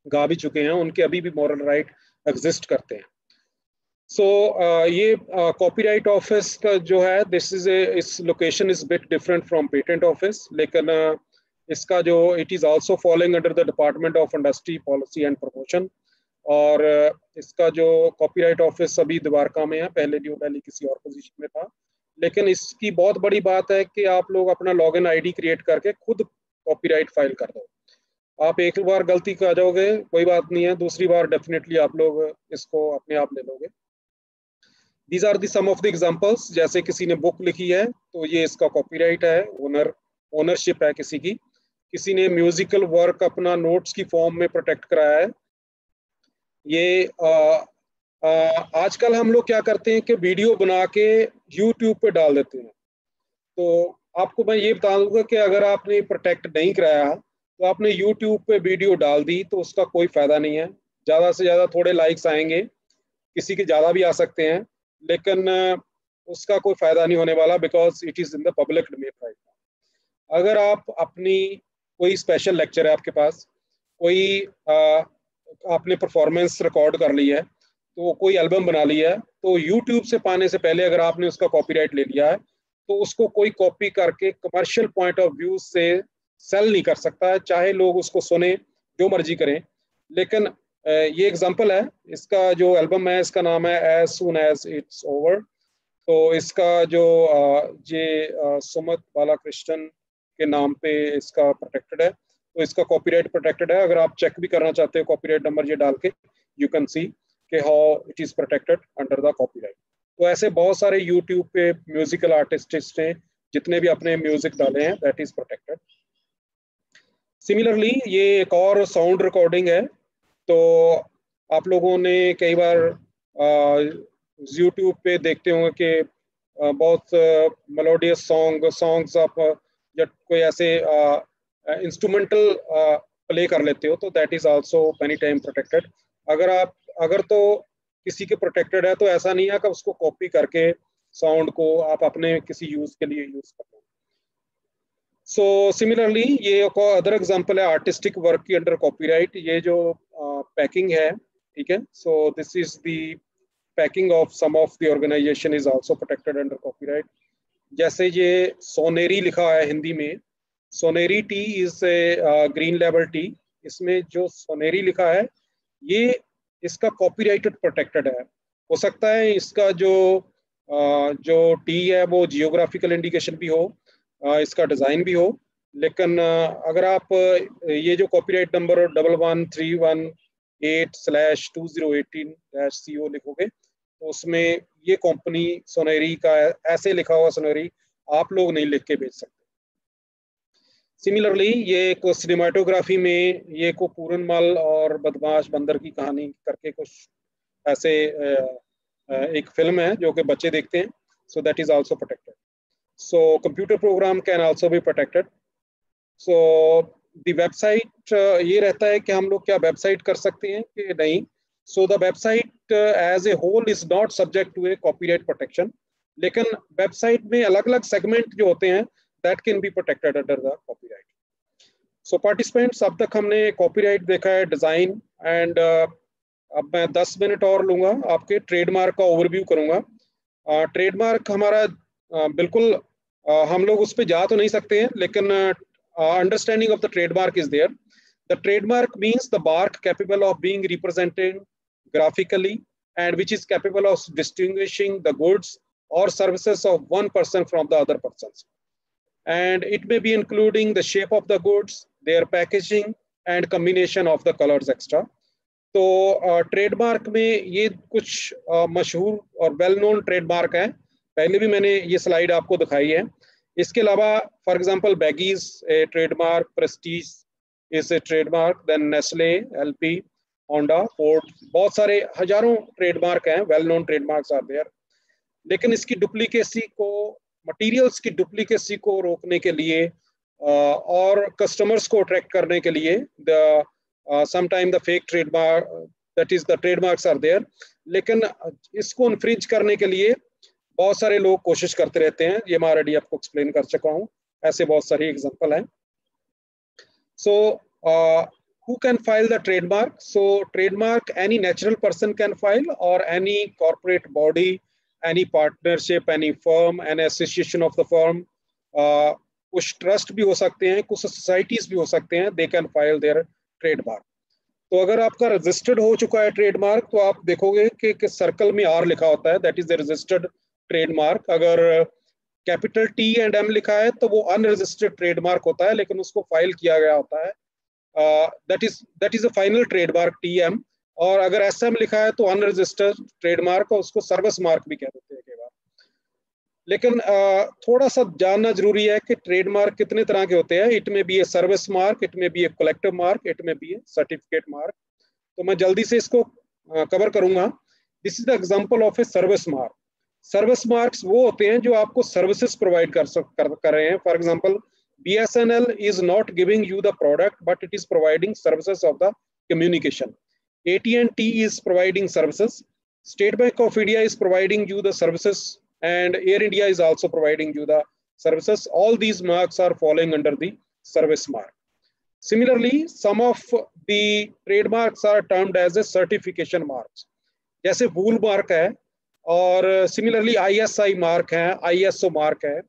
गा भी चुके हैं, उनके अभी भी मॉरल राइट एग्जिस्ट करते हैं। सो so, uh, ये कॉपीराइट uh, ऑफ़िस का जो है दिस इज़ इस location is bit different from patent office लेकिन uh, इसका जो it is also following under the department of industry policy and promotion और uh, इसका जो कॉपीराइट ऑफ़िस अभी द्वारका में है पहले न्यू दिल्ली किसी और पोजीशन में था। लेकिन इसकी बहुत बड़ी बात है कि आप लोग अपना लॉग इन आई क्रिएट करके खुद कॉपीराइट फ़ाइल कर दो। आप एक बार गलती कर जाओगे कोई बात नहीं है। दूसरी बार डेफिनेटली आप लोग इसको अपने आप ले लोगे। These are the some of the examples जैसे किसी ने बुक लिखी है तो ये इसका कॉपीराइट है ओनर ओनरशिप है किसी की। किसी ने म्यूजिकल वर्क अपना नोट्स की फॉर्म में प्रोटेक्ट कराया है। ये आ, आ, आजकल हम लोग क्या करते हैं कि वीडियो बना के यूट्यूब पे डाल देते हैं। तो आपको मैं ये बता दूँगा कि अगर आपने प्रोटेक्ट नहीं कराया तो आपने यूट्यूब पे वीडियो डाल दी तो उसका कोई फ़ायदा नहीं है। ज़्यादा से ज़्यादा थोड़े लाइक्स आएँगे किसी के ज़्यादा भी आ सकते हैं। लेकिन उसका कोई फ़ायदा नहीं होने वाला because it is in the public domain right अगर आप अपनी कोई स्पेशल लेक्चर है आपके पास कोई आ, आपने परफॉर्मेंस रिकॉर्ड कर ली है तो कोई एल्बम बना लिया है तो यूट्यूब से पाने से पहले अगर आपने उसका कॉपीराइट ले लिया है तो उसको कोई कॉपी करके कमर्शियल पॉइंट ऑफ़ व्यू से सेल नहीं कर सकता है चाहे लोग उसको सुने जो मर्ज़ी करें। लेकिन ये एग्जांपल है। इसका जो एल्बम है, इसका नाम है as soon as it's over तो इसका जो ये सुमत बाला कृष्णन के नाम पे इसका प्रोटेक्टेड है। तो इसका कॉपीराइट प्रोटेक्टेड है। अगर आप चेक भी करना चाहते हो कॉपीराइट नंबर ये डाल के यू कैन सी के how it is protected under the copyright तो ऐसे बहुत सारे यूट्यूब पे म्यूजिकल आर्टिस्ट हैं, जितने भी अपने म्यूज़िक डाले हैं दैट इज़ प्रोटेक्टेड सिमिलरली ये एक और साउंड रिकॉर्डिंग है तो आप लोगों ने कई बार यूट्यूब पे देखते होंगे कि बहुत मेलोडियस सॉन्ग सॉन्ग्स आप जब कोई ऐसे इंस्ट्रूमेंटल प्ले कर लेते हो तो that is also many time protected अगर आप, अगर तो किसी के प्रोटेक्टेड है तो ऐसा नहीं है कि उसको कॉपी करके साउंड को आप अपने किसी यूज़ के लिए यूज़ कर सो सिमिलरली ये अदर एग्जांपल है आर्टिस्टिक वर्क की अंडर कॉपीराइट ये जो पैकिंग है ठीक है? So this is the packing of some of the organisation is also protected under copyright जैसे ये सोनेरी लिखा है हिंदी में Soneri tea is a green level tea. इसमें जो सोनेरी लिखा है ये इसका कॉपीराइटेड प्रोटेक्टेड है। हो सकता है इसका जो uh, जो टी है वो जियोग्राफिकल इंडिकेशन भी हो इसका डिज़ाइन भी हो, लेकिन अगर आप ये जो copyright number double one three one eight slash two zero eighteen dash C O लिखोगे तो उसमें ये कंपनी सोनेरी का ऐसे लिखा हुआ सोनेरी आप लोग नहीं लिख के भेज सकते। सिमिलरली ये को सिनेमाटोग्राफी में ये को पूरन मल और बदमाश बंदर की कहानी करके कुछ ऐसे एक फ़िल्म है जो कि बच्चे देखते हैं so that is also protected So computer program can also be protected. So the website uh, ये रहता है कि हम लोग क्या वेबसाइट कर सकते हैं कि नहीं? So the website as a whole is not subject to a copyright protection लेकिन वेबसाइट में अलग अलग सेगमेंट जो होते हैं that can be protected under the copyright so participants अब तक हमने कॉपीराइट देखा है डिज़ाइन एंड uh, अब मैं 10 मिनट और लूँगा आपके ट्रेडमार्क का ओवरव्यू करूँगा। ट्रेडमार्क uh, हमारा बिल्कुल हम लोग उस पर जा तो नहीं सकते हैं लेकिन understanding of the trademark is there the trademark means the mark capable of being represented graphically and which is capable of distinguish the goods और services of one person from the other person and it may be including the shape of the goods their packaging and combination of the colour extra तो ट्रेडमार्क uh, में ये कुछ uh, मशहूर और वेल नोन ट्रेडमार्क है। पहले भी मैंने ये स्लाइड आपको दिखाई है। इसके अलावा for example baggies a trademark Prestige is a trademark then Nestle LP Honda Ford बहुत सारे हज़ारों ट्रेडमार्क हैं well known trademarks are there लेकिन इसकी डुप्लीकेसी को मटेरियल्स की डुप्लीकेसी को रोकने के लिए और कस्टमर्स को अट्रैक्ट करने के लिए the sometime the fake trademark that is the trademarks are there लेकिन इसको इन्फ्रिंज करने के लिए बहुत सारे लोग कोशिश करते रहते हैं ये मैं ऑलरेडी आपको एक्सप्लेन कर चुका हूँ। ऐसे बहुत सारी एग्ज़ाम्पल हैं। सो who can file the trademark? So trademark, any natural person can file or any corporate body, any partnership, any firm, any of the firm, uh, कुछ ट्रस्ट भी हो सकते हैं कुछ सोसाइटीज भी हो सकते हैं they can file their trademark तो अगर आपका रजिस्टर्ड हो चुका है ट्रेडमार्क तो आप देखोगे कि सर्कल में आर लिखा होता है that is the registered trademark अगर कैपिटल टी एंड एम लिखा है तो वो अनरजिस्टर्ड ट्रेडमार्क होता है लेकिन उसको फ़ाइल किया गया होता है। That is that is a final trademark T M और अगर एस एम लिखा है तो अनरजिस्टर्ड ट्रेडमार्क और उसको सर्विस मार्क भी कह देते हैं कई बार। लेकिन uh, थोड़ा सा जानना ज़रूरी है कि ट्रेडमार्क कितने तरह के होते हैं। It may be a service mark it may be a collective mark it may be a certificate mark तो मैं जल्दी से इसको कवर uh, करूँगा। This is the example of a service mark service marks वो होते हैं जो आपको सर्विसेज़ प्रोवाइड कर, कर कर रहे हैं। For example BSNL is not giving you the product but it is providing services of the communication a is providing services State Bank of India is providing you the services and Air India is also providing you the services all these marks are following under the service mark Similarly, some of the trademarks are termed as a certification marks. जैसे भूल मार्क है और सिमिलरली आईएसआई मार्क है आईएसओ मार्क है।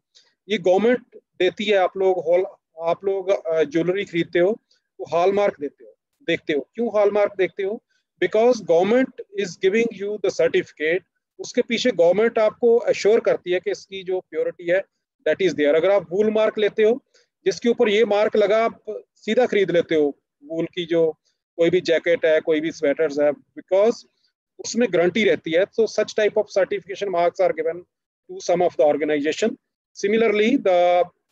ये गवर्नमेंट देती है आप लोग हॉल आप लोग ज्वेलरी खरीदते हो तो हॉल मार्क देते हो, देखते हो। क्यों हॉल मार्क देखते हो? Because government is giving you the certificate उसके पीछे गवर्नमेंट आपको अश्योर करती है कि इसकी जो प्योरिटी है दैट इज़ देयर अगर आप वूल मार्क लेते हो, जिसके ऊपर ये मार्क लगा, आप सीधा खरीद लेते हो वूल की जो कोई भी जैकेट है, कोई भी स्वेटर्स है बिकॉज़ उसमें ग्रंटी रहती है। So such type of certification marks are given to some of the organisation similarly the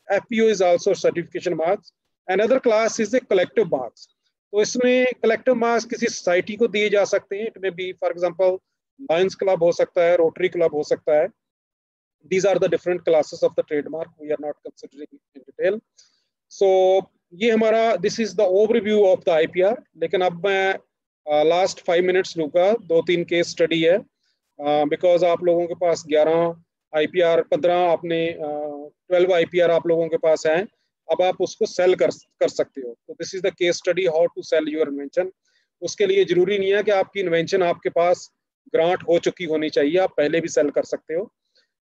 FPO is also certification marks another class is the collective marks तो इसमें कलेक्टिव मार्क्स किसी सोसाइटी को दिए जा सकते हैं। It may be for example Lions Club हो सकता है रोटरी क्लब हो सकता है। These are the different classes of the trademark we are not considering in detail so ये हमारा this is the overview of the I P R लेकिन अब मैं लास्ट फाइव मिनट्स लूँगा दो तीन केस स्टडी है। बिकॉज़ uh, आप लोगों के पास ग्यारह आईपीआर पंद्रह आपने ट्वेल्व आईपीआर आप लोगों के पास है। अब आप उसको सेल कर कर सकते हो। तो this is the case study how to sell your invention उसके लिए ज़रूरी नहीं है कि आपकी इन्वेंशन आपके पास ग्रांट हो चुकी होनी चाहिए आप पहले भी सेल कर सकते हो।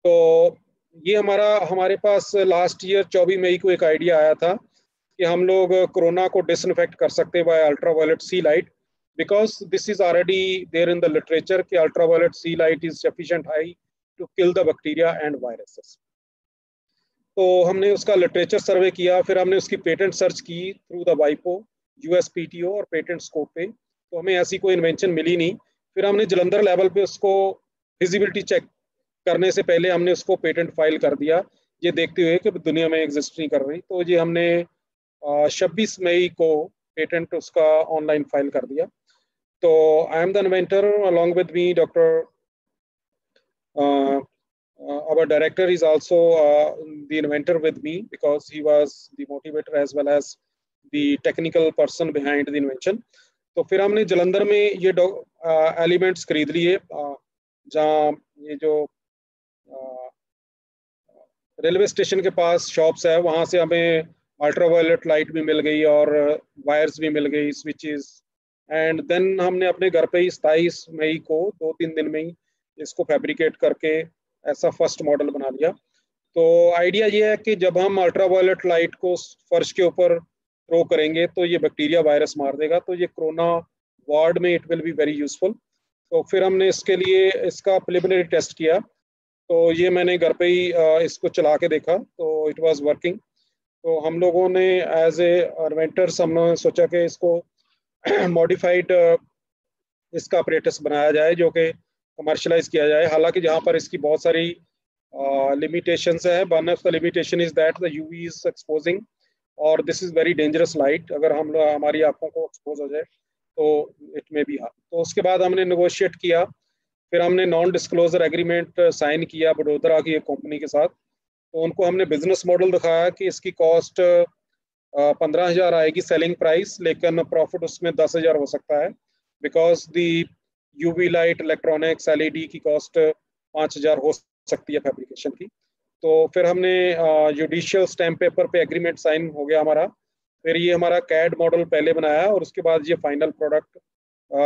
तो ये हमारा हमारे पास लास्ट ईयर चौबीस मई को एक आइडिया आया था कि हम लोग कोरोना को डिसइनफेक्ट कर सकते हैं by ultraviolet C light because this is already there in the literature कि ultraviolet C light is sufficient high to kill the bacteria and viruses तो हमने उसका लिटरेचर सर्वे किया, फिर हमने उसकी पेटेंट सर्च की थ्रू द वाइपो यूएसपीटीओ और पेटेंट स्कोप पे। तो हमें ऐसी कोई इन्वेंशन मिली नहीं। फिर हमने जलंधर लेवल पे उसको फिजिबिलिटी चेक करने से पहले हमने उसको पेटेंट फ़ाइल कर दिया। ये देखते हुए कि दुनिया में एग्जिस्ट नहीं कर रही। तो ये हमने छब्बीस मई को पेटेंट उसका ऑनलाइन फ़ाइल कर दिया। तो I am the inventor along with me doctor Uh, uh, our director is also uh, the inventor with me because he was the motivator as well as the technical person behind the invention. तो फिर हमने जलंधर में ये एलिमेंट्स खरीद लिए जहाँ ये जो रेलवे स्टेशन के पास शॉप्स है वहाँ से हमें अल्ट्रावायलेट लाइट भी मिल गई और वायर्स भी मिल गई स्विचेस एंड देन हमने अपने घर पे ही सताईस मई को दो तीन दिन में ही इसको फैब्रिकेट करके ऐसा फ़र्स्ट मॉडल बना लिया। तो आइडिया ये है कि जब हम अल्ट्रा अल्ट्रावायलेट लाइट को फर्श के ऊपर थ्रो करेंगे तो ये बैक्टीरिया वायरस मार देगा। तो ये कोरोना वार्ड में it will be very useful तो फिर हमने इसके लिए इसका प्रिलिमिनरी टेस्ट किया। तो ये मैंने घर पे ही इसको चला के देखा। तो इट वाज वर्किंग तो हम लोगों ने एज ए इन्वेंटर्स हमने सोचा कि इसको मॉडिफाइड इसका अपरेटस बनाया जाए जो कि कमर्शलाइज किया जाए। हालाँकि जहाँ पर इसकी बहुत सारी लिमिटेशंस है one of the limitation is that the UV is exposing और this is very dangerous light अगर हम लोग, हमारी आँखों को एक्सपोज हो जाए तो इट में भी तो उसके बाद हमने निगोशिएट किया। फिर हमने नॉन डिस्क्लोजर एग्रीमेंट साइन किया बड़ोदरा की एक कंपनी के साथ। तो उनको हमने बिज़नेस मॉडल दिखाया कि इसकी कॉस्ट पंद्रह हज़ार आएगी सेलिंग प्राइस लेकिन प्रॉफिट उसमें दस हज़ार हो सकता है। Because the UV light electronics LED की कॉस्ट पाँच हज़ार हो सकती है फैब्रिकेशन की। तो फिर हमने जुडिशियल स्टैम्प पेपर पे एग्रीमेंट साइन हो गया हमारा। फिर ये हमारा कैड मॉडल पहले बनाया और उसके बाद ये फाइनल प्रोडक्ट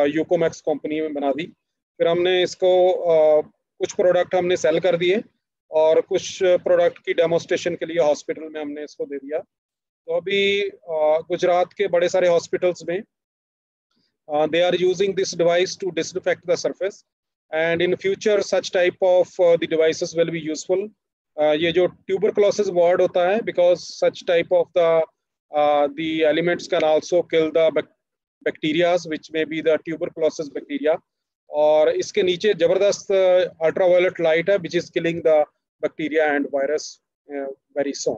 यूकोमैक्स कंपनी में बना दी। फिर हमने इसको आ, कुछ प्रोडक्ट हमने सेल कर दिए और कुछ प्रोडक्ट की डेमोस्ट्रेशन के लिए हॉस्पिटल में हमने इसको दे दिया। तो अभी गुजरात के बड़े सारे हॉस्पिटल्स में they are using this device to disinfect the surface and in future such type of the devices will be useful ये जो ट्यूबरक्लोसिस वार्ड होता है because such type of the the elements can also kill the bacteria which may be the tuberculosis bacteria. और इसके नीचे ज़बरदस्त अल्ट्रावायलेट लाइट है which is killing the bacteria and virus very soon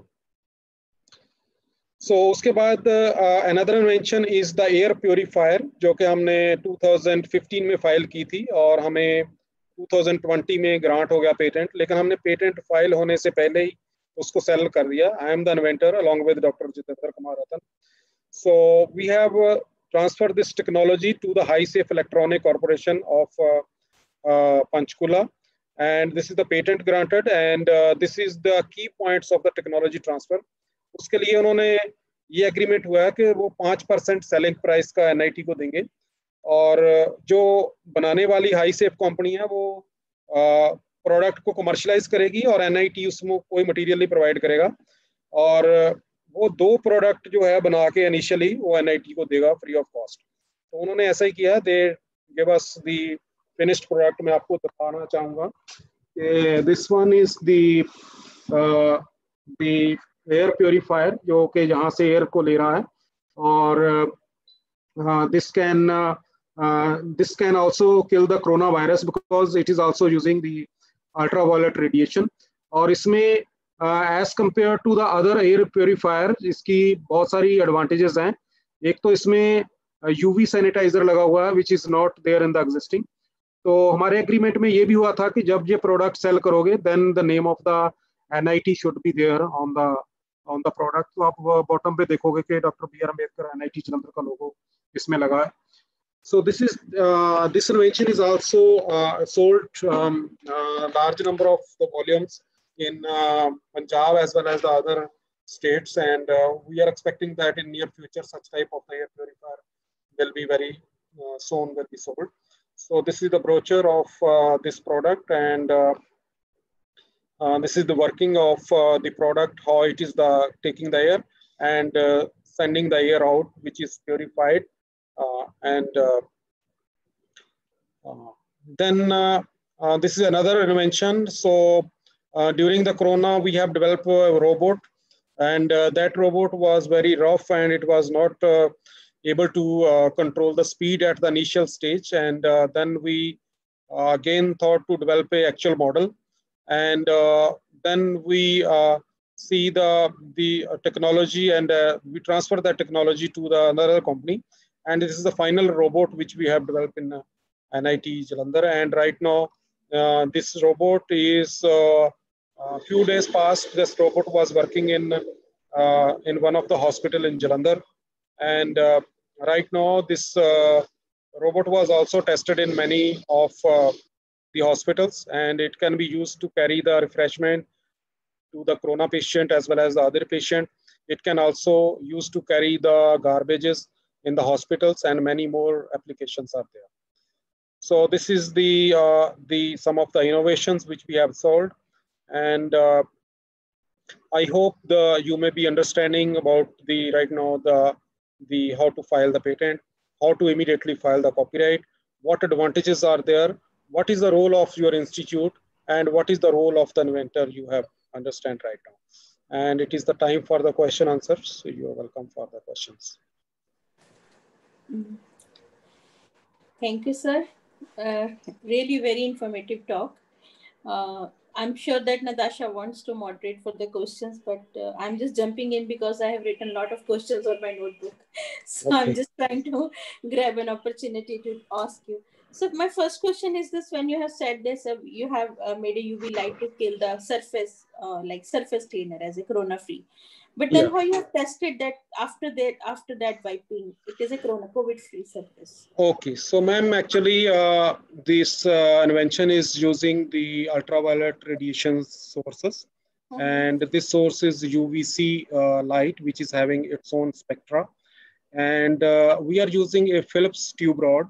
so so, उसके बाद another invention is the air purifier जो कि हमने 2015 में फ़ाइल की थी और हमें 2020 में ग्रांट हो गया पेटेंट लेकिन हमने पेटेंट फ़ाइल होने से पहले ही उसको सेल कर दिया I am the inventor along with doctor Jitendra Kumar Ratan so we have transfer this technology to the high safe electronic corporation of Panchkula and this is the patent granted and this is the key point of the technology transfer उसके लिए उन्होंने ये एग्रीमेंट हुआ है कि वो पाँच परसेंट सेलिंग प्राइस का एनआईटी को देंगे। और जो बनाने वाली हाई सेफ़ कंपनी है, वो प्रोडक्ट को कमर्शलाइज करेगी और एनआईटी उसमें कोई मटेरियल नहीं प्रोवाइड करेगा। और वो दो प्रोडक्ट जो है बना के इनिशियली वो एनआईटी को देगा फ्री ऑफ़ कॉस्ट तो उन्होंने ऐसा ही किया they give us the finished product मैं आपको दिखाना चाहूँगा this one is the the air purifier जो कि यहाँ से एयर को ले रहा है। और this can this can also kill the corona virus because it is also using the ultraviolet radiation और इसमें as compare to the other air purifier इसकी बहुत सारी एडवांटेजेस हैं। एक तो इसमें यूवी सैनिटाइजर लगा हुआ है which is not there in the existing तो हमारे एग्रीमेंट में ये भी हुआ था कि जब ये प्रोडक्ट सेल करोगे then the name of the N I T should be there on the on the product तो आप बॉटम पे देखोगे कि doctor B R Ambedkar N I T Jalandhar का लोगो इसमें लगा है So this is uh, this invention is also uh, sold um, uh, large number of the volumes in uh, Punjab as well as the other states. And uh, we are expecting that in near future, such type of air purifier will be very uh, soon will be sold. So this is the brochure of this product and uh, this is the working of uh, the product, how it is the taking the air and uh, sending the air out, which is purified. and then this is another invention. So uh, during the corona, we have developed a robot and uh, that robot was very rough and it was not uh, able to uh, control the speed at the initial stage. And uh, then we uh, again thought to develop a actual model. And then we see the, the technology and we transfer that technology to the another company. And this is the final robot which we have developed in NIT Jalandhar. And right now, this robot is a few days past, this robot was working in uh, in one of the hospital in Jalandhar, and uh, right now this uh, robot was also tested in many of uh, the hospitals, and it can be used to carry the refreshment to the corona patient as well as the other patient. It can also use to carry the garbages in the hospitals, and many more applications are there. So this is the uh, the some of the innovations which we have solved and uh, I hope the you may be understanding about the right now the the how to file the patent, how to immediately file the copyright, what advantages are there, what is the role of your institute, and what is the role of the inventor you have understand right now. And it is the time for the question answers. So you are welcome for the questions. Thank you, sir. Uh, really very informative talk. Uh, I'm sure that Natasha wants to moderate for the questions, but uh, I'm just jumping in because I have written a lot of questions on my notebook. So okay. I'm just trying to grab an opportunity to ask you. So my first question is this: When you have said this, uh, you have uh, made a UV light to kill the surface, uh, like surface cleaner as a corona-free. But then yeah. how you have tested that after that after that wiping, it is a corona COVID free surface. Okay, so ma'am, actually uh, this uh, invention is using the ultraviolet radiation sources. Mhm. And this source is UVC uh, light, which is having its own spectra. And uh, we are using a Philips tube rod.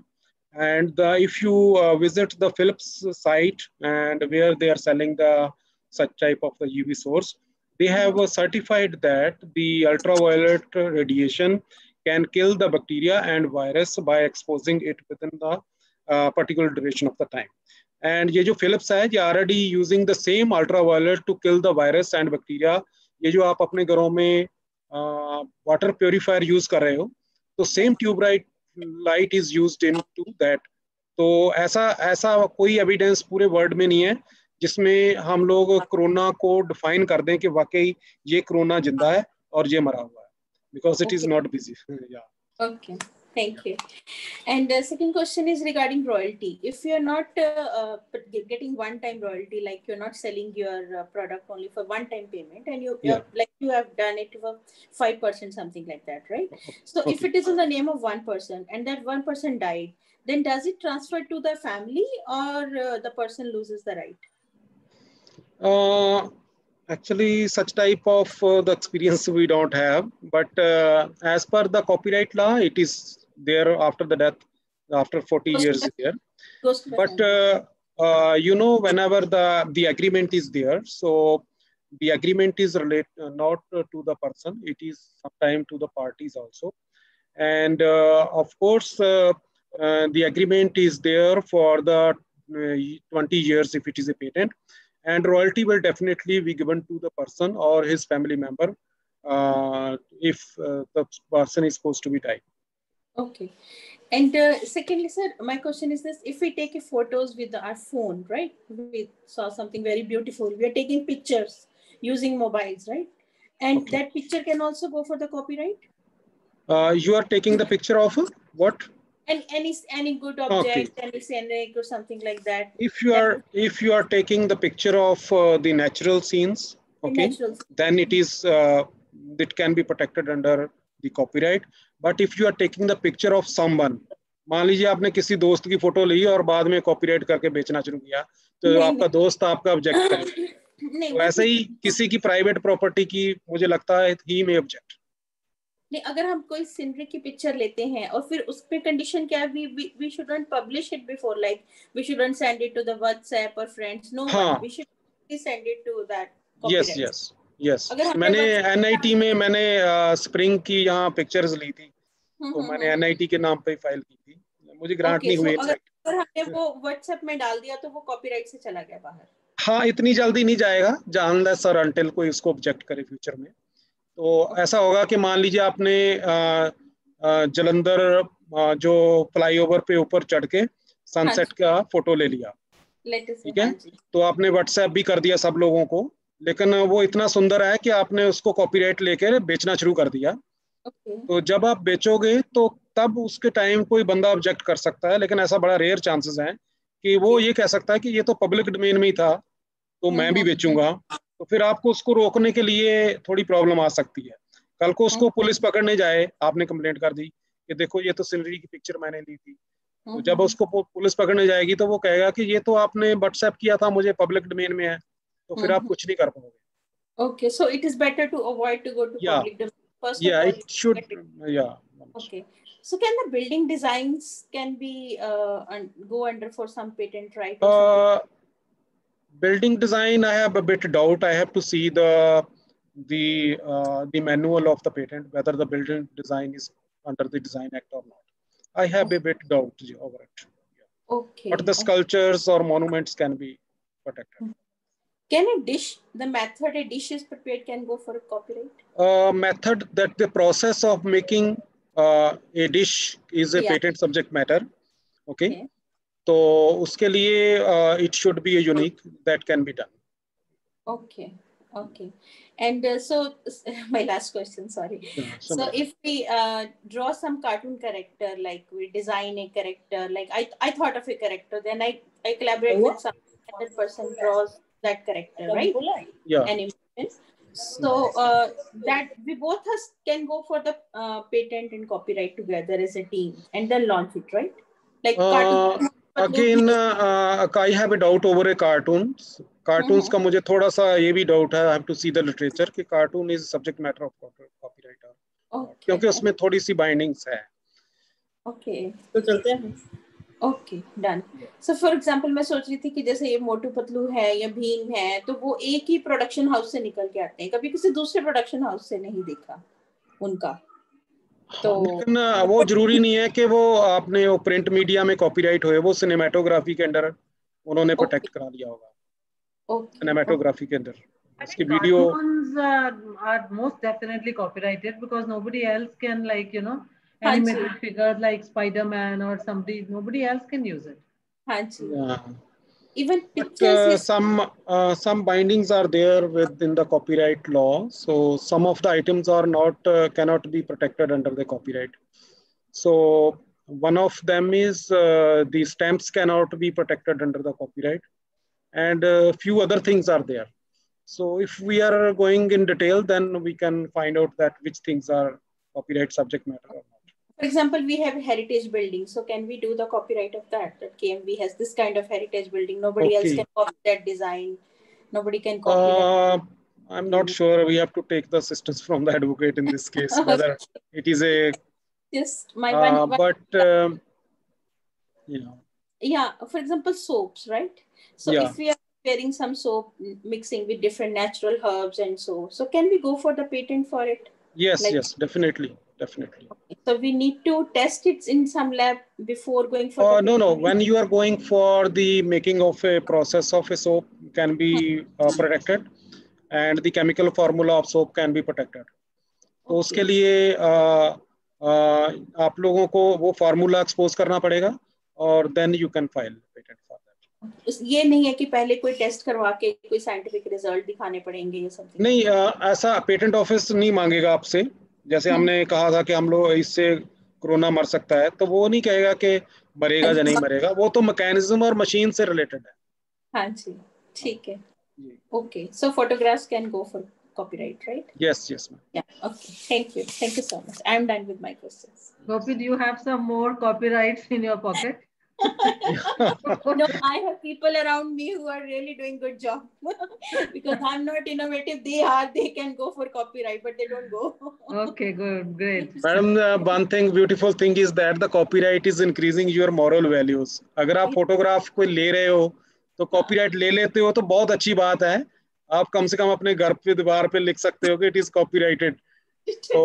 And uh, if you uh, visit the Philips site and where they are selling the such type of the UV source, they have uh, certified that the ultraviolet radiation can kill the bacteria and virus by exposing it within the uh, particular duration of the time. And ये जो Philips है ये already using the same ultraviolet to kill the virus and bacteria. ये जो आप अपने घरों में वाटर प्योरीफायर यूज कर रहे हो तो same tubelight light is use in to that तो ऐसा ऐसा कोई एविडेंस पूरे वर्ल्ड में नहीं है जिसमें हम लोग कोरोना को डिफाइन कर दें कि वाकई ये कोरोना ज़िंदा है और ये मरा हुआ है because it is not busy okay Okay, thank you. And uh, second question is regarding royalty. If you're not uh, uh, getting one-time royalty, like you're not selling your uh, product only for one-time payment, and you Yeah. like you have done it for five percent, something like that, right? So if it is in the name of one person and that one person died, then does it transfer to the family or uh, the person loses the right? Uh, actually, such type of uh, the experience we don't have, but uh, as per the copyright law, it is there after the death, after 40 Goes years the- there. But uh, uh, you know, whenever the the agreement is there, so the agreement is relate uh, not uh, to the person; it is sometime to the parties also. And uh, of course, uh, uh, the agreement is there for the uh, 20 years if it is a patent, and royalty will definitely be given to the person or his family member uh, if uh, the person is supposed to be died. Okay. And uh, secondly, sir, my question is this: If we take a photos with our phone, right? We saw something very beautiful. We are taking pictures using mobiles, right? And Okay. that picture can also go for the copyright. Uh, you are taking the picture of uh, what? And any any good object, any scenic or something like that. if you are if you are taking the picture of uh, the natural scenes okay Natural. then it is uh, it can be protected under the copyright. But if you are taking the picture of someone मान लीजिए आपने किसी दोस्त की फ़ोटो ली और बाद में कॉपीराइट करके बेचना शुरू किया तो नहीं, आपका दोस्त आपका ऑब्जेक्ट नहीं तो ऐसे ही किसी की प्राइवेट प्रॉपर्टी की मुझे लगता है ही में ऑब्जेक्ट नहीं अगर हम कोई सीनरी की पिक्चर लेते हैं और फिर उस पे कंडीशन क्या है we we shouldn't publish it before like we shouldn't send it to the WhatsApp और फ्रेंड्स नो हाँ। We should send it to that yes yes yes हमने मैंने WhatsApp- एनआईटी में मैंने स्प्रिंग की यहाँ पिक्चर्स ली थी। हम्म, तो मैंने एनआईटी के नाम पे फ़ाइल की थी। मुझे ग्रांट Okay, नहीं हुई अगर- अगर हमने वो व्हाट्सएप में डाल दिया तो वो कॉपीराइट से चला गया बाहर। हाँ इतनी जल्दी नहीं जाएगा जानलेस सर अंटिल कोई इसको ऑब्जेक्ट करे फ्यूचर में। तो ऐसा होगा कि मान लीजिए आपने जलंधर जो फ्लाईओवर पे ऊपर चढ़ के सनसेट का फ़ोटो ले लिया। ठीक है? तो आपने व्हाट्सएप भी कर दिया सब लोगों को। लेकिन वो इतना सुंदर है कि आपने उसको कॉपीराइट लेके बेचना शुरू कर दिया। ओके तो जब आप बेचोगे तो तब उसके टाइम कोई बंदा ऑब्जेक्ट कर सकता है लेकिन ऐसा बड़ा रेयर चांसेस है कि वो ये कह सकता है कि ये तो पब्लिक डोमेन में ही था तो मैं भी हम्म। बेचूँगा। तो फिर आपको उसको रोकने के लिए थोड़ी प्रॉब्लम आ सकती है। कल को उसको। पुलिस पकड़ने जाए आपने कंप्लेंट कर दी कि देखो ये तो सिनरी की पिक्चर मैंने ली थी। तो जब उसको पुलिस पकड़ने जाएगी तो वो कहेगा कि ये तो आपने व्हाट्सएप किया था मुझे पब्लिक डोमेन में है। तो फिर आप हम्म। कुछ नहीं कर पाओगे okay so it is better to avoid to go to Yeah. Public first yeah it should yeah Okay. So can the building designs can be uh, un- go under for some patent right? or something? Uh, building design, I have a bit doubt. I have to see the the uh, the manual of the patent whether the building design is under the Design Act or not. I have a bit doubt over it. okay. But the okay. sculptures or monuments can be protected. Can a dish, the method a dish is prepared, can go for a copyright? Uh, method that the process of making uh, a dish is a Yeah. patent subject matter. Okay. Okay. तो उसके लिए uh, it should be a unique that can be done. Okay. Okay. And uh, so my last question, sorry. Yeah, So somewhere. if we uh, draw some cartoon character, like we design a character, like I, I thought of a character, then I, I collaborate with some other person draws that character, right? yeah. Animation. So uh, that we both us can go for the uh, patent and copyright together as a team and then launch it, right? Like Uh, cartoon. uh, uh, I have a doubt over a cartoon. Cartoons का मुझे थोड़ा सा ये भी डाउट है I have to see the literature कि cartoon is subject matter of copyrighter क्योंकि उसमें थोड़ी सी बाइंडिंग्स है ओके तो चलते हैं okay done so for example मैं सोच रही थी कि जैसे ये मोटू पतलू है या भीम है तो वो एक ही प्रोडक्शन हाउस से निकल के आते हैं। कभी किसी दूसरे प्रोडक्शन हाउस से नहीं देखा उनका। तो लेकिन वो ज़रूरी नहीं है कि वो आपने वो प्रिंट मीडिया में कॉपीराइट हुए वो सिनेमेटोग्राफी के अंदर उन्होंने प्रोटेक्ट करा लिया होगा। सिनेमेटोग्राफी के अंदर। उसकी video are most definitely copyrighted because nobody else can like you know animated figures like Spider-Man or somebody nobody else can use it. Yeah. even pictures uh, some uh, some bindings are there within the copyright law. So some of the items are not uh, cannot be protected under the copyright. So one of them is uh, the stamps cannot be protected under the copyright. And a few other things are there. So if we are going in detail then we can find out that which things are copyright subject matter for example, we have heritage building. So can we do the copyright of that? That KMV has this kind of heritage building. Nobody okay. else can copy that design. Nobody can copy uh, that. I'm not sure. We have to take the assistance from the advocate in this case, whether it is a. Yes, my uh, one, But um, yeah. Yeah. For example, soaps, right? So yeah. if we are preparing some soap mixing with different natural herbs and so, so can we go for the patent for it? Yes. Like, yes. Definitely definitely. Okay. So we need to test it in some lab before going for. Uh, no, no. When you are going for the making of a process of a soap can be uh, protected, and the chemical formula of soap can be protected. तो उसके लिए आ, आ, आप लोगों को वो फार्मूला एक्सपोज करना पड़ेगा और then you can file patent for ये नहीं है कि पहले कोई टेस्ट करवा के कोई साइंटिफिक रिज़ल्ट दिखाने पड़ेंगे ये सब नहीं आ, ऐसा पेटेंट ऑफ़िस नहीं मांगेगा आपसे जैसे हमने कहा था कि हम लोग इससे कोरोना मर सकता है तो वो नहीं कहेगा कि मरेगा या नहीं मरेगा वो तो मैकेनिज्म और मशीन से रिलेटेड है। हाँ जी ठीक है। Okay so photographs can go for copyright right yes yes ma'am okay thank you thank you so much I am done with my questions Gopi do you have some more copyrights in your pocket no, I have people around me who are really doing good job because I'm not innovative. They are. They can go for copyright, but they don't go. okay, good, great. Madam, uh, one thing, beautiful thing is that the copyright is increasing your moral values. अगर आप फोटोग्राफ कोई ले रहे हो तो कॉपीराइट ले लेते हो तो बहुत अच्छी बात है आप कम से कम अपने घर पे दीवार पे लिख सकते हो कि इट इज़ कॉपीराइटेड तो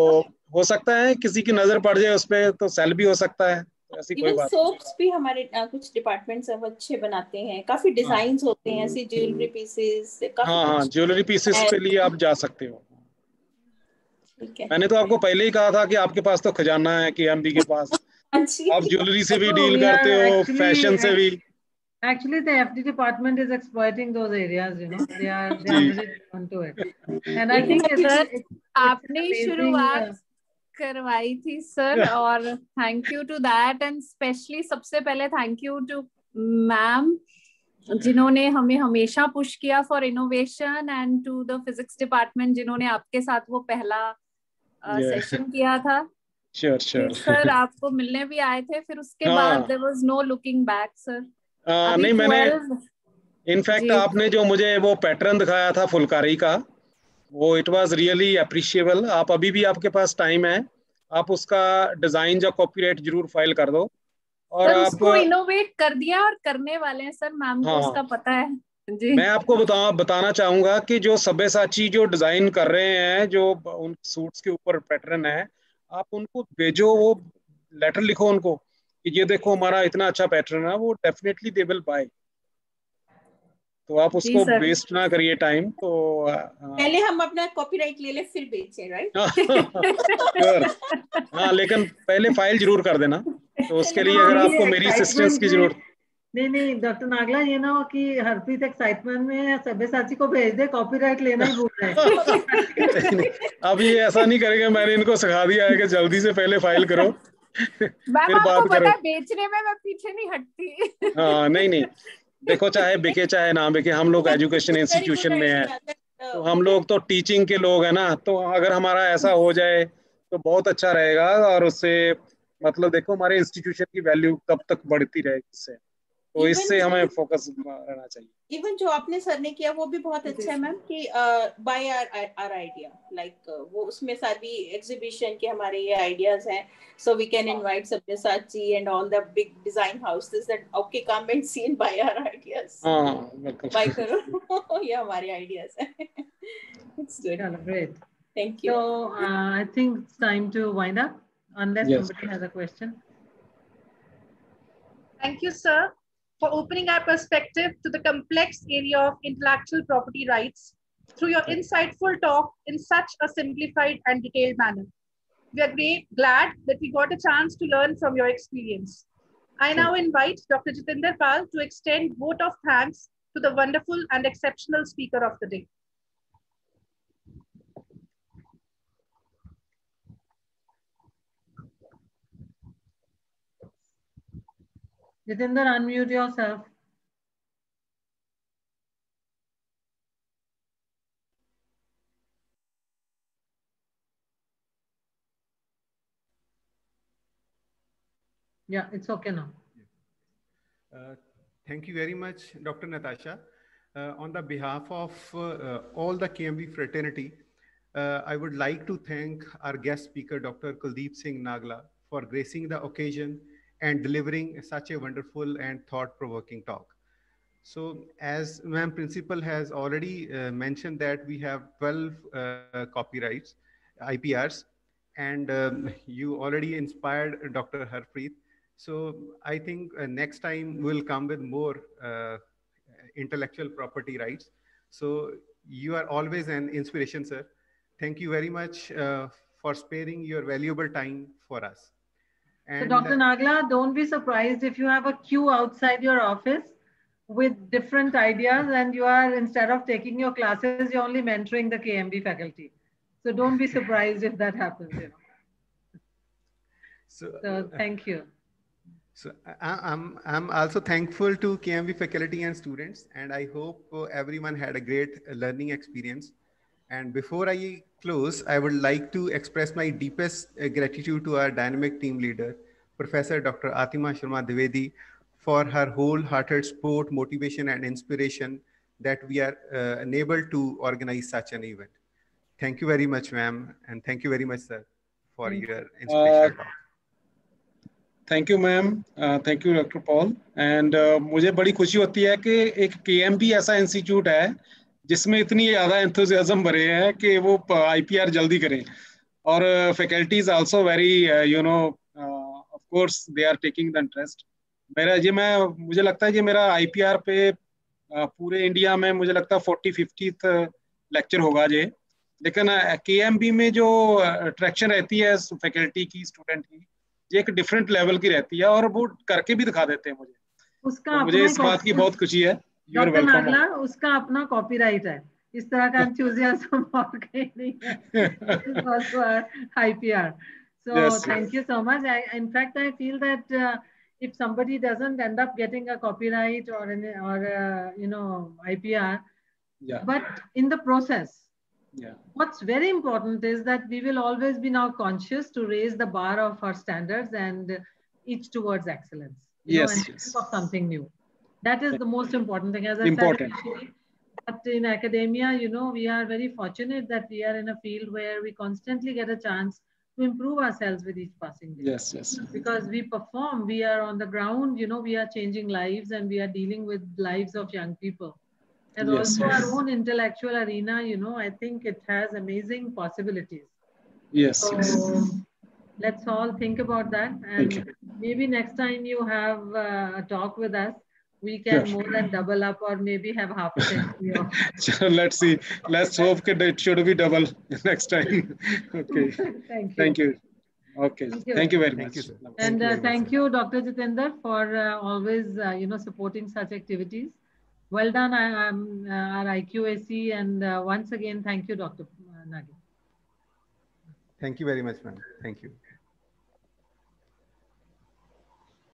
हो सकता है किसी की नज़र पड़ जाए उस पर तो सेल भी हो सकता है ऐसी कोई बात सोप्स भी हमारे आ, कुछ डिपार्टमेंट्स अब अच्छे बनाते हैं। काफ़ी डिज़ाइन हाँ। होते हैं ऐसी ज्वेलरी पीसेस हाँ हाँ ज्वेलरी पीसेस के लिए आप जा सकते हो। मैंने तो आपको पहले ही कहा था कि आपके पास तो खजाना है के एम के पास। हाँ आप ज्वेलरी से भी तो डील करते हो फ़ैशन से भी। Actually, the FD department is exploiting those areas. You know, they are they are really onto it. And I think it's आपने शुरुआत करवाई थी सर और thank you to that and specially सबसे पहले थैंक यू टू मैम जिन्होंने हमें हमेशा पुश किया for innovation and to the physics department जिन्होंने आपके साथ वो पहला सेशन uh, किया था। Sure, sure. सर आपको मिलने भी आए थे फिर उसके हाँ. बाद there was no looking back sir नहीं मैंने इनफैक्ट आपने जो मुझे वो पैटर्न दिखाया था फुलकारी का वो इट वाज रियली अप्रिशिएबल आप अभी भी आपके पास टाइम है आप उसका डिज़ाइन या कॉपीराइट ज़रूर फ़ाइल कर दो। और आप उसको इनोवेट कर दिया और करने वाले हैं सर मैम हाँ, को उसका पता है। जी। मैं आपको बता बताना चाहूँगा कि जो सब्यसाची जो डिज़ाइन कर रहे हैं जो उन सूट्स के ऊपर पैटर्न है आप उनको भेजो वो लेटर लिखो उनको कि ये देखो हमारा इतना अच्छा पैटर्न है वो डेफिनेटली दे विल बाय तो आप उसको वेस्ट ना करिए टाइम तो पहले हम अपना कॉपीराइट ले ले फिर बेचे राइट हाँ लेकिन पहले फ़ाइल ज़रूर कर देना। तो उसके लिए अगर आपको मेरी असिस्टेंस की ज़रूरत नहीं नहीं डॉक्टर नागला ये ना हो कि हरप्रीत एक्साइटमेंट में सभ्य साथी को भेज दे कॉपीराइट लेना ही भूल रहे अब ये ऐसा नहीं करेगा मैंने इनको सिखा दिया है कि जल्दी से पहले फ़ाइल करो। फिर बात करो। बेचने में मैं पीछे नहीं हटती। हाँ नहीं नहीं। देखो चाहे बिके चाहे ना बिके हम लोग एजुकेशन इंस्टीट्यूशन में है। तो हम लोग तो टीचिंग के लोग है ना। तो अगर हमारा ऐसा हो जाए तो बहुत अच्छा रहेगा। और उससे मतलब देखो हमारे इंस्टीट्यूशन की वैल्यू तब तक बढ़ती रहेगी इससे। तो इससे हमें फोकस रहना चाहिए। इवन जो आपने सर ने किया वो भी बहुत अच्छा है मैम कि buy our our idea like वो उसमें सारी एग्जीबिशन के हमारे ये आइडियाज़ हैं। So we can invite Sabyasachi and all the big design houses that okay come and see in buy our ideas हाँ बाय करो। ये हमारे आइडियाज़ हैं। It's good great thank you so uh, i think it's time to wind up unless Yes. somebody has a question. Thank you, sir, for opening our perspective to the complex area of intellectual property rights through your insightful talk in such a simplified and detailed manner. We are great, glad that we got a chance to learn from your experience. I now invite Dr. Jitinder Pal to extend vote of thanks to the wonderful and exceptional speaker of the day. Jitinder unmute yourself yeah it's okay now Uh, thank you very much, Dr. Natasha. Uh, on the behalf of uh, uh, all the KMB fraternity, uh, I would like to thank our guest speaker, Dr. Kuldeep Singh Nagla, for gracing the occasion and delivering such a wonderful and thought-provoking talk. So as Ma'am Principal has already uh, mentioned that we have 12 uh, copyrights, IPRs, and um, you already inspired Dr. Harpreet. So I think uh, next time we'll come with more uh, intellectual property rights. So you are always an inspiration, sir. Thank you very much uh, for sparing your valuable time for us. So, Dr. Nagla, don't be surprised if you have a queue outside your office with different ideas and you are, instead of taking your classes, you're only mentoring the KMB faculty. So don't be surprised if that happens, you know. so, So thank you. So I- I'm, I'm also thankful to KMB faculty and students, and I hope uh, everyone had a great uh, learning experience. And before I close, I would like to express my deepest uh, gratitude to our dynamic team leader, Professor Dr. Atima Sharma Dwivedi, for her wholehearted support, motivation, and inspiration that we are uh, enabled to organize such an event. Thank you very much, ma'am, and thank you very much, sir, for Thank your inspirational talk. Thank you ma'am thank you doctor Paul and मुझे बड़ी खुशी होती है कि एक के ऐसा इंस्टीट्यूट है जिसमें इतनी ज़्यादा एंथुजियाज्म भरे हैं कि वो आईपीआर जल्दी करें। और faculties also very you know of course they are taking the interest मेरा ये मैं मुझे लगता है कि मेरा आईपीआर पे uh, पूरे इंडिया में मुझे लगता है फोर्टी फिफ्टी लेक्चर होगा ये। लेकिन के में जो अट्रैक्शन रहती है फैकल्टी की स्टूडेंट की ये एक डिफरेंट लेवल की रहती है और वो करके भी दिखा देते हैं मुझे। उसका तो मुझे इस बात की बहुत खुशी है। यू डॉक्टर वेलकम नागला उसका अपना कॉपीराइट है इस तरह का enthusiasm और कहीं नहीं है also IPR so Yes, thank you so much I, in fact I feel that uh, if somebody doesn't end up getting a copyright or an, or uh, you know IPR yeah but in the process yeah what's very important is that we will always be now conscious to raise the bar of our standards and each towards excellence you know, Yes, and yes. think of something new that is the most important thing. As i Important. said initially but in academia you know we are very fortunate that we are in a field where we constantly get a chance to improve ourselves with each passing day. Yes yes. Because we perform we are on the ground you know we are changing lives and we are dealing with lives of young people. And Yes, also yes. our own intellectual arena you know i think it has amazing possibilities. Yes so yes. let's all think about that. And maybe next time you have uh, a talk with us we can Sure. more than double up or maybe have half a century of so let's see let's hope that it should be double next time okay thank you thank you okay Thank you. thank you very Thank much you, sir. and Thank you uh, thank you dr jitender for uh, always uh, you know supporting such activities well done I, am uh, our iqac and uh, once again thank you dr nagi Thank you very much, ma'am. Thank you.